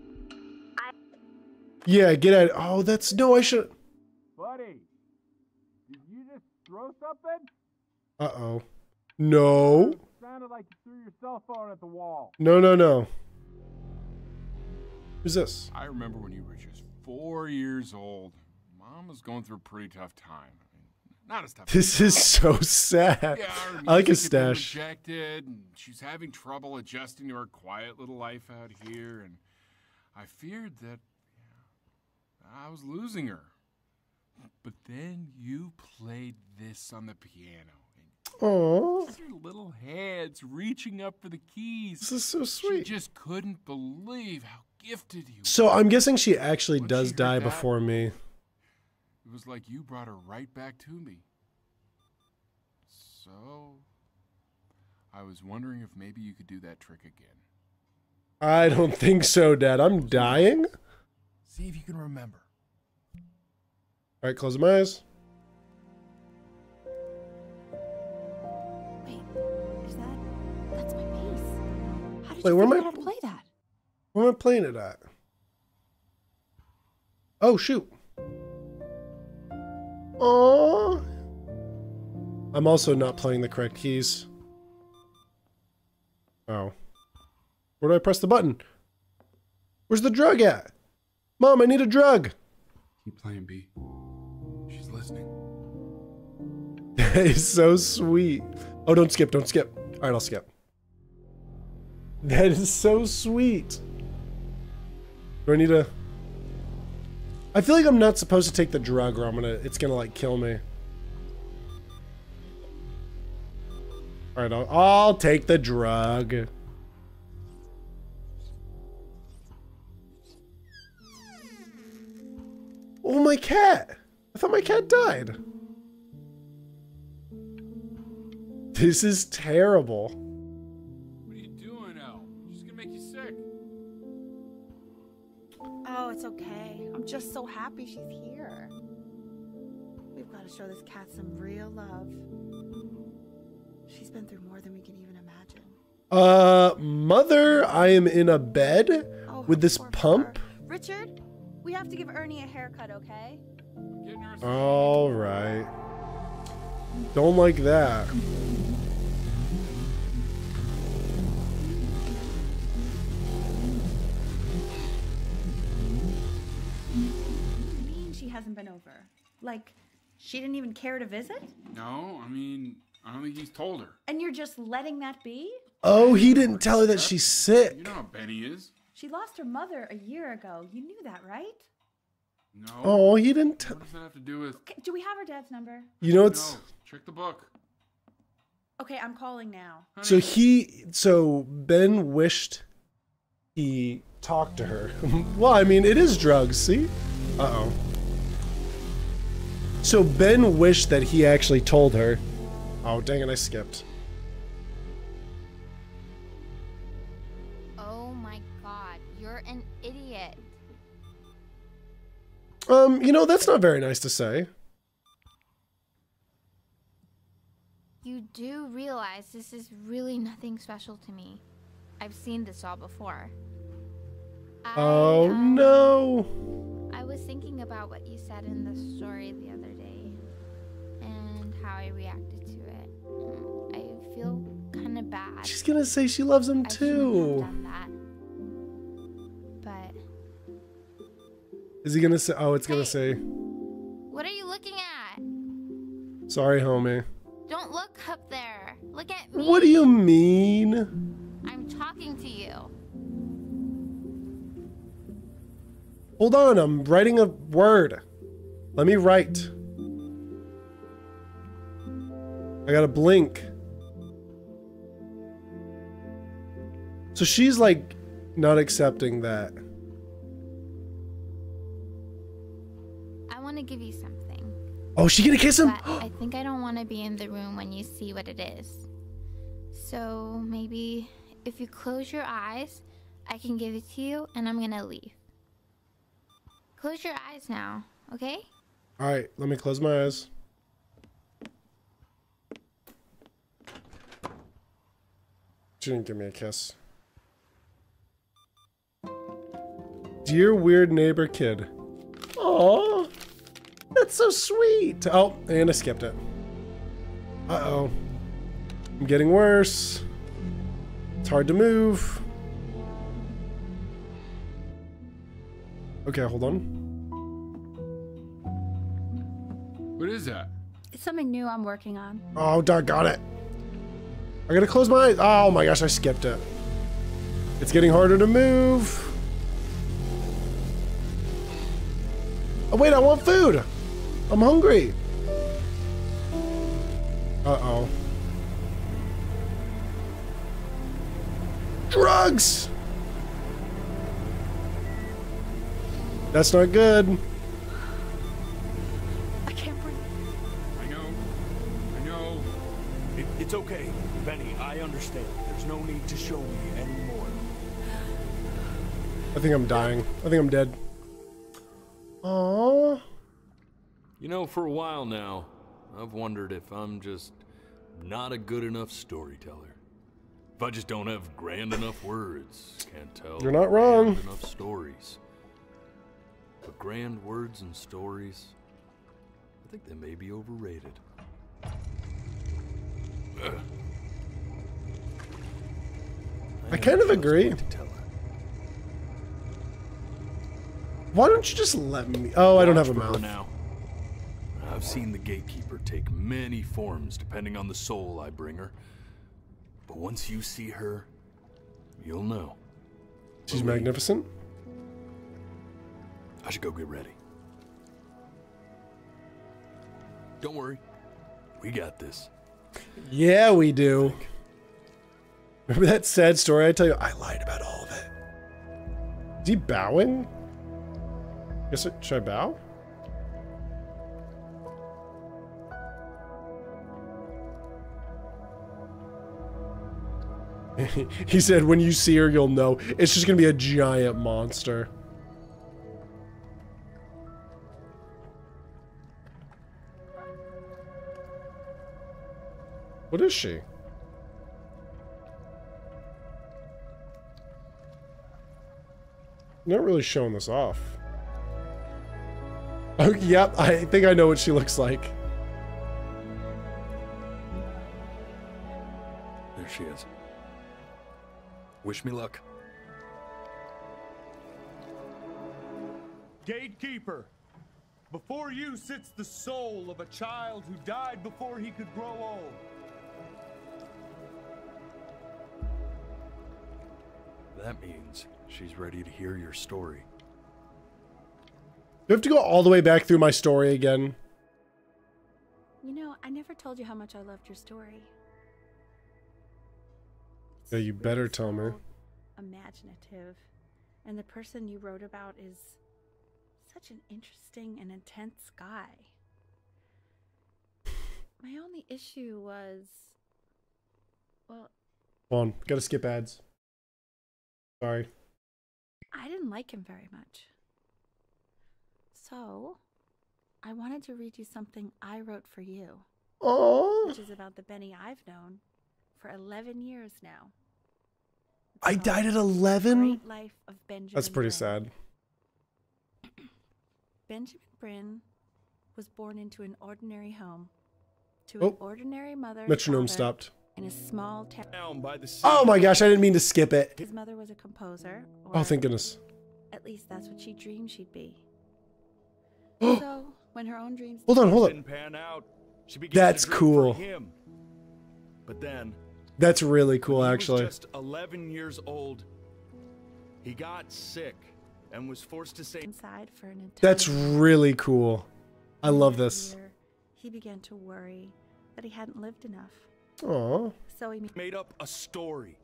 I Yeah, get out. Oh, that's no. I should. Buddy, did you just throw something? Uh oh. No. Sounded like you threw your cell phone at the wall. No. No. No. Who's this? I remember when you were just four years old. Mom was going through a pretty tough time. I mean, not as tough. This as is so sad. Yeah, I like his stash. Rejected, and she's having trouble adjusting to her quiet little life out here, and I feared that I was losing her. But then you played this on the piano. Oh. Your little hands reaching up for the keys. This is so sweet. She just couldn't believe how gifted you. So I'm guessing she actually does die before me. It was like you brought her right back to me. So, I was wondering if maybe you could do that trick again. I don't think so, Dad. I'm dying. See if you can remember. All right, close my eyes. Is that? That's my bass. How did Wait, you where am I- out how to play that? Where am I playing it at? Oh, shoot. Oh. I'm also not playing the correct keys. Oh. Where do I press the button? Where's the drug at? Mom, I need a drug. Keep playing, B. She's listening. That is so sweet. Oh, don't skip, don't skip. All right, I'll skip. That is so sweet. Do I need to... I feel like I'm not supposed to take the drug or I'm gonna... It's gonna, like, kill me. All right, I'll, I'll take the drug. Oh, my cat. I thought my cat died. This is terrible. Oh, it's okay. I'm just so happy she's here. We've got to show this cat some real love. She's been through more than we can even imagine. Uh, mother, I am in a bed Oh, with this pump. Richard, we have to give Ernie a haircut, okay? All right. Don't like that. Hasn't been over? Like, she didn't even care to visit? No, I mean, I don't think he's told her. And you're just letting that be? Oh, he didn't tell her that she's sick. You know how Benny is. She lost her mother a year ago. You knew that, right? No. Oh, he didn't. T- What does that have to do with? Okay, do we have her dad's number? you know it's No, check the book. Okay, I'm calling now. so he so Ben wished he talked to her. well, I mean, it is drugs. See? Uh oh. So Ben wished that he actually told her. Oh dang it! I skipped. Oh my god, you're an idiot. Um, you know that's not very nice to say. You do realize this is really nothing special to me. I've seen this all before. Oh no. I was thinking about what you said in the story the other day and how I reacted to it. I feel kind of bad. She's gonna say she loves him I too. But Is he gonna say? Oh, it's gonna say. what are you looking at? Sorry, homie. Don't look up there. Look at me. What do you mean? I'm talking to you. Hold on, I'm writing a word. Let me write. I gotta blink. So she's like not accepting that. I want to give you something. Oh, she gonna kiss him? But I think I don't want to be in the room when you see what it is. So maybe if you close your eyes, I can give it to you and I'm gonna leave. Close your eyes now, okay? All right, let me close my eyes. She didn't give me a kiss. Dear weird neighbor kid. Aw, that's so sweet. Oh, and I skipped it. Uh oh. I'm getting worse. It's hard to move. Okay, hold on. What is that? It's something new I'm working on. Oh, dog, got it. I gotta close my eyes. Oh my gosh, I skipped it. It's getting harder to move. Oh, wait, I want food. I'm hungry. Uh-oh. Drugs! That's not good. I can't breathe. I know. I know. It, it's okay, Benny. I understand. There's no need to show me anymore. I think I'm dying. I think I'm dead. Aww. You know, for a while now, I've wondered if I'm just not a good enough storyteller. If I just don't have grand enough words, can't tell You're not wrong. grand enough stories. But grand words and stories, I think they may be overrated. Ugh. I kind of agree. Why don't you just let me? Oh, I don't have a Watch mouth. Now. I've seen the gatekeeper take many forms depending on the soul I bring her. But once you see her, you'll know. She's magnificent. I should go get ready. Don't worry. We got this. Yeah, we do. Remember that sad story I tell you? I lied about all of it. Is he bowing? Guess it, should I bow? he said, when you see her, you'll know. It's just gonna be a giant monster. What is she? Not really showing this off. Oh, yep, I think I know what she looks like. There she is. Wish me luck. Gatekeeper, before you sits the soul of a child who died before he could grow old. That means she's ready to hear your story. Do I have to go all the way back through my story again? You know, I never told you how much I loved your story. Yeah, you better tell me. Imaginative. And the person you wrote about is such an interesting and intense guy. My only issue was. Well, Hold on, gotta skip ads. Sorry. I didn't like him very much. So, I wanted to read you something I wrote for you. Oh. Which is about the Benny I've known for 11 years now. I died at 11? Life of Benjamin That's pretty Brynn. sad. Benjamin Brynn was born into an ordinary home to an Oh. ordinary mother. Metronome father stopped. In a small town. By the sea. Oh my gosh, I didn't mean to skip it. His mother was a composer. Oh, thank goodness. At least that's what she dreamed she'd be. so, when her own dreams Hold on, hold on. Didn't pan out. She began That's to cool. Him. But then, That's really cool, when he actually. was just 11 years old, he got sick and was forced to stay inside for an entire That's really cool. I love this. he began to worry that he hadn't lived enough. Aw. So he made up a story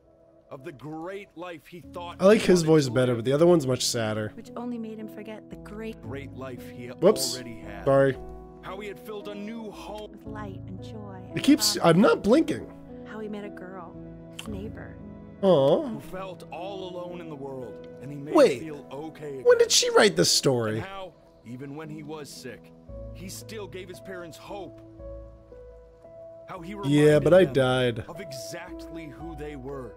of the great life he thought I like his voice better, but the other one's much sadder. which only made him forget the great great life he Whoops. already had. Sorry. How he had filled a new home. with light and joy. It and keeps. fun. I'm not blinking. How he met a girl, his neighbor. Aw. Who felt all alone in the world, and he made Wait. feel okay. When did she write this story? And how, even when he was sick, he still gave his parents hope. How he Yeah, but I died. of exactly who they were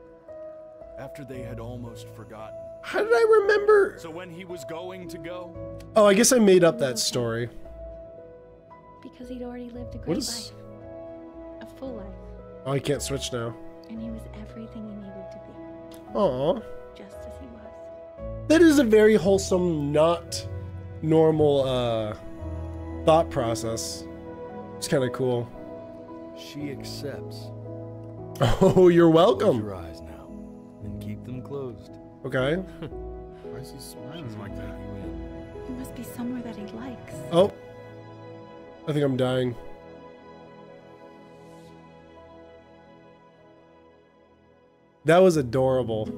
after they had almost forgotten. How did I remember? So when he was going to go, Oh, I guess I made up that story. Because he'd already lived a great What is- life. A full life. Oh, I can't switch now. And he was everything he needed to be. Aw. Just as he was. That is a very wholesome, not normal uh, thought process. It's kind of cool. She accepts. Oh, you're Close welcome. your eyes now and keep them closed. Okay. Why is he smiling like that? He must be somewhere that he likes. Oh. I think I'm dying. That was adorable.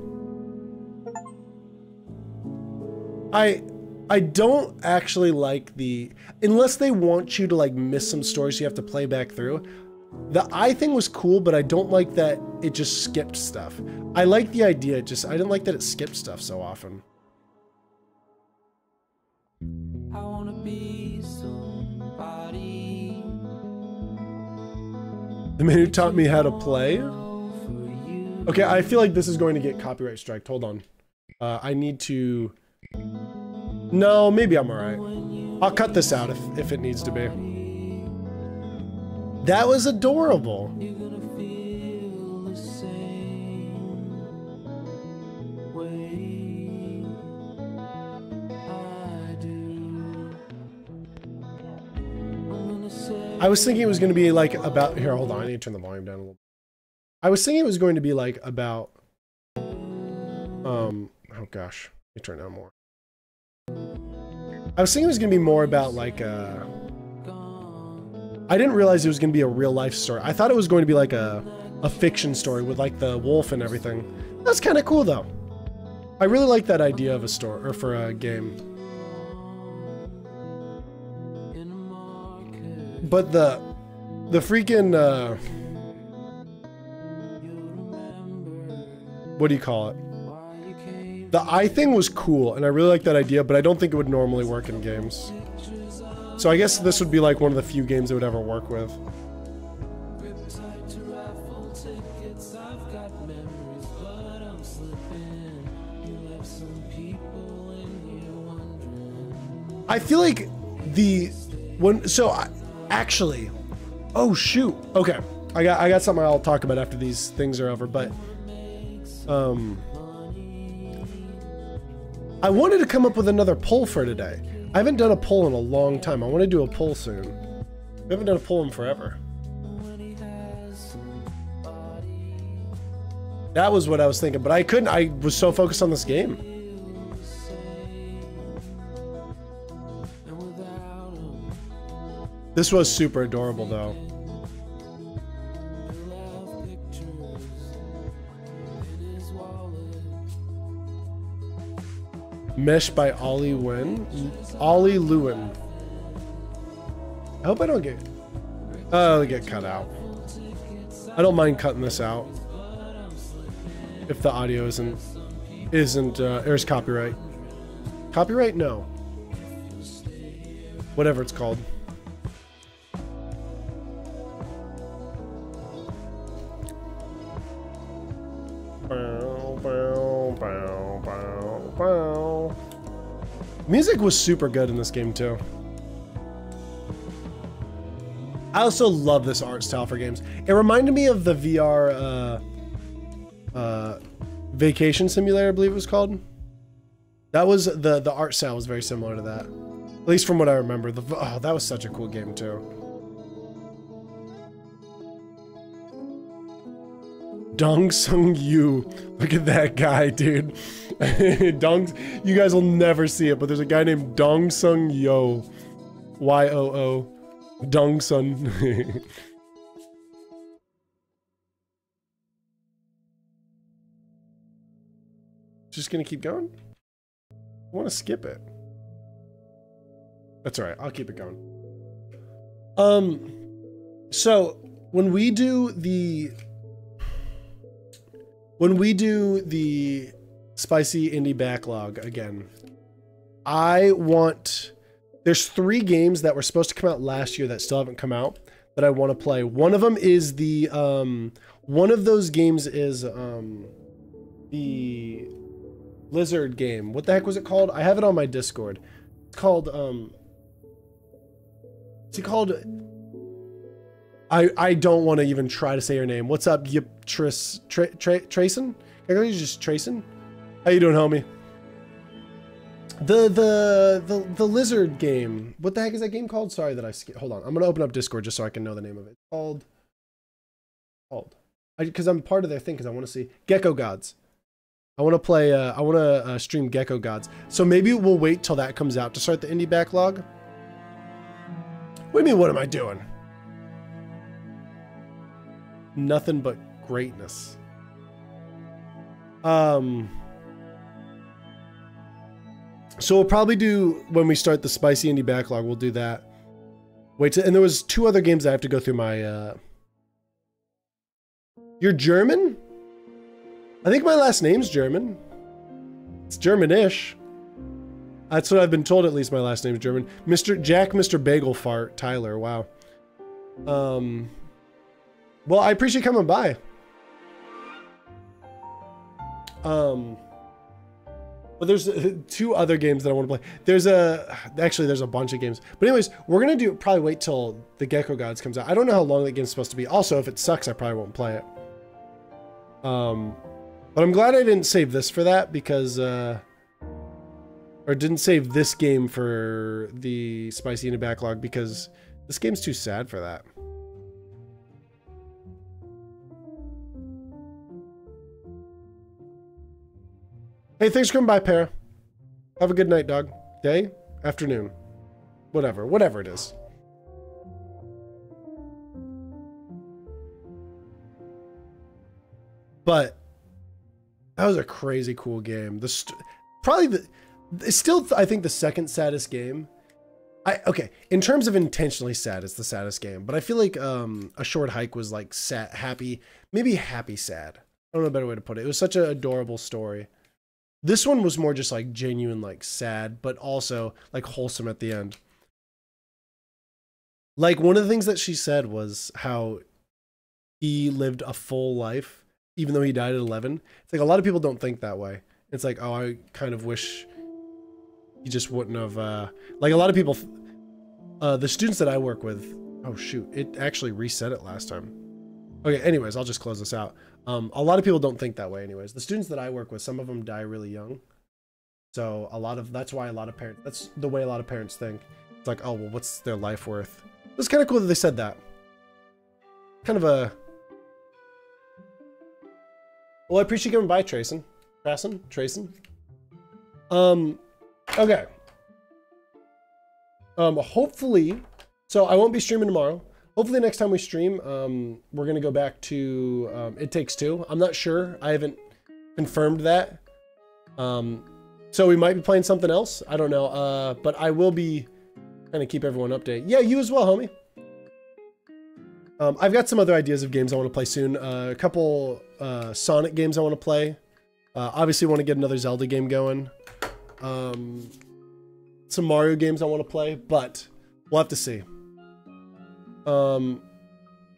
I I don't actually like the unless they want you to like miss some stories you have to play back through. The eye thing was cool, but I don't like that it just skipped stuff. I like the idea, just I didn't like that it skipped stuff so often. I wanna be somebody. The man who taught me how to play. Okay, I feel like this is going to get copyright striked. Hold on. Uh, I need to No, maybe I'm alright. I'll cut this out if, if it needs to be. That was adorable. I was thinking it was going to be like about here. Hold on, I need to turn the volume down a little. I was thinking it was going to be like about. Um. Oh gosh, let me turn down more. I was thinking it was going to be more about like uh. I didn't realize it was going to be a real life story. I thought it was going to be like a a fiction story with like the wolf and everything. That's kind of cool though. I really like that idea of a story or for a game. But the the freaking uh what do you call it? The eye thing was cool and I really like that idea, but I don't think it would normally work in games. So I guess this would be like one of the few games it would ever work with. I feel like the when so I, actually, oh shoot. Okay, I got I got something I'll talk about after these things are over. But um, I wanted to come up with another poll for today. I haven't done a poll in a long time. I want to do a poll soon. We haven't done a poll in forever. That was what I was thinking, but I couldn't. I was so focused on this game. This was super adorable, though. Mesh by Ollie Win. Ollie Lewin. I hope I don't get. Oh, get cut out. I don't mind cutting this out if the audio isn't isn't uh, copyright. Copyright? No. Whatever it's called. Bow, bow, bow, bow, bow. Music was super good in this game too. I also love this art style for games. It reminded me of the VR uh, uh, Vacation Simulator, I believe it was called. That was the the art style was very similar to that, at least from what I remember. The oh, that was such a cool game too. Dong Sung Yu. Look at that guy, dude. Dong, you guys will never see it, but there's a guy named Dong Sung Yo. Y O O. Dong Sun. Just gonna keep going? I wanna skip it. That's alright, I'll keep it going. Um, so when we do the when we do the spicy indie backlog again, I want there's three games that were supposed to come out last year that still haven't come out that I want to play. One of them is the um one of those games is um the Lizard game. What the heck was it called? I have it on my Discord. It's called um Is it called I I don't want to even try to say your name. What's up, Yip Tris Tra, Tra, Trayson? I you just Trayson? How you doing, homie? The the the the lizard game. What the heck is that game called? Sorry that I skipped. Hold on. I'm gonna open up Discord just so I can know the name of it. It's called called because I'm part of their thing because I want to see Gecko Gods. I want to play. Uh, I want to uh, stream Gecko Gods. So maybe we'll wait till that comes out to start the indie backlog. What do you mean? What am I doing? Nothing but greatness. Um. So we'll probably do when we start the spicy indie backlog. We'll do that. Wait, to, and there was two other games I have to go through my. Uh... You're German? I think my last name's German. It's Germanish. That's what I've been told. At least my last name's German. Mr. Jack, Mr. Bagel Fart, Tyler. Wow. Um. Well, I appreciate coming by. Um. But there's uh, two other games that I want to play. There's a actually there's a bunch of games. But anyways, we're gonna do probably wait till the Gecko Gods comes out. I don't know how long that game's supposed to be. Also, if it sucks, I probably won't play it. Um, but I'm glad I didn't save this for that because uh, or didn't save this game for the Spicy Indie backlog because this game's too sad for that. Hey, thanks for coming by, Para. Have a good night, dog. Day? Afternoon? Whatever. Whatever it is. But that was a crazy cool game. The probably the it's still I think the second saddest game. I okay in terms of intentionally sad, it's the saddest game. But I feel like um, a short hike was like sad, happy, maybe happy sad. I don't know a better way to put it. It was such an adorable story. This one was more just like genuine, like sad, but also like wholesome at the end. Like one of the things that she said was how he lived a full life, even though he died at 11. It's like a lot of people don't think that way. It's like, oh, I kind of wish he just wouldn't have, uh, like a lot of people, uh, the students that I work with, oh shoot, it actually reset it last time. Okay, anyways, I'll just close this out. Um, a lot of people don't think that way anyways. The students that I work with, some of them die really young. So a lot of, that's why a lot of parents, that's the way a lot of parents think. It's like, oh, well, what's their life worth? It's kind of cool that they said that. Kind of a, well, I appreciate you coming by, Trayson. Trayson? Trayson? Um, okay. Um, hopefully, so I won't be streaming tomorrow. Hopefully next time we stream, um, we're going to go back to um, It Takes Two. I'm not sure. I haven't confirmed that. Um, so we might be playing something else. I don't know. Uh, but I will be kind of keep everyone updated. Yeah, you as well, homie. Um, I've got some other ideas of games I want to play soon. Uh, a couple uh, Sonic games I want to play. Uh, obviously, want to get another Zelda game going. Um, some Mario games I want to play, but we'll have to see. Um,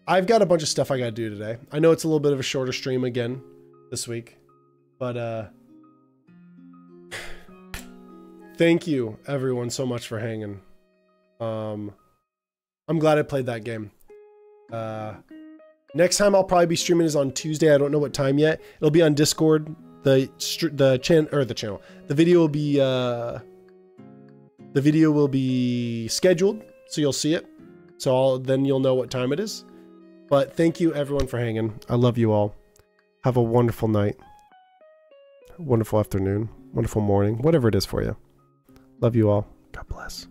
I've got a bunch of stuff I got to do today. I know it's a little bit of a shorter stream again this week, but uh, thank you everyone so much for hanging. Um, I'm glad I played that game. Uh, next time I'll probably be streaming is on Tuesday. I don't know what time yet. It'll be on Discord. The the chan or the channel. The video will be uh, the video will be scheduled, so you'll see it. So I'll, then you'll know what time it is. But thank you everyone for hanging. I love you all. Have a wonderful night. Wonderful afternoon. Wonderful morning. Whatever it is for you. Love you all. God bless.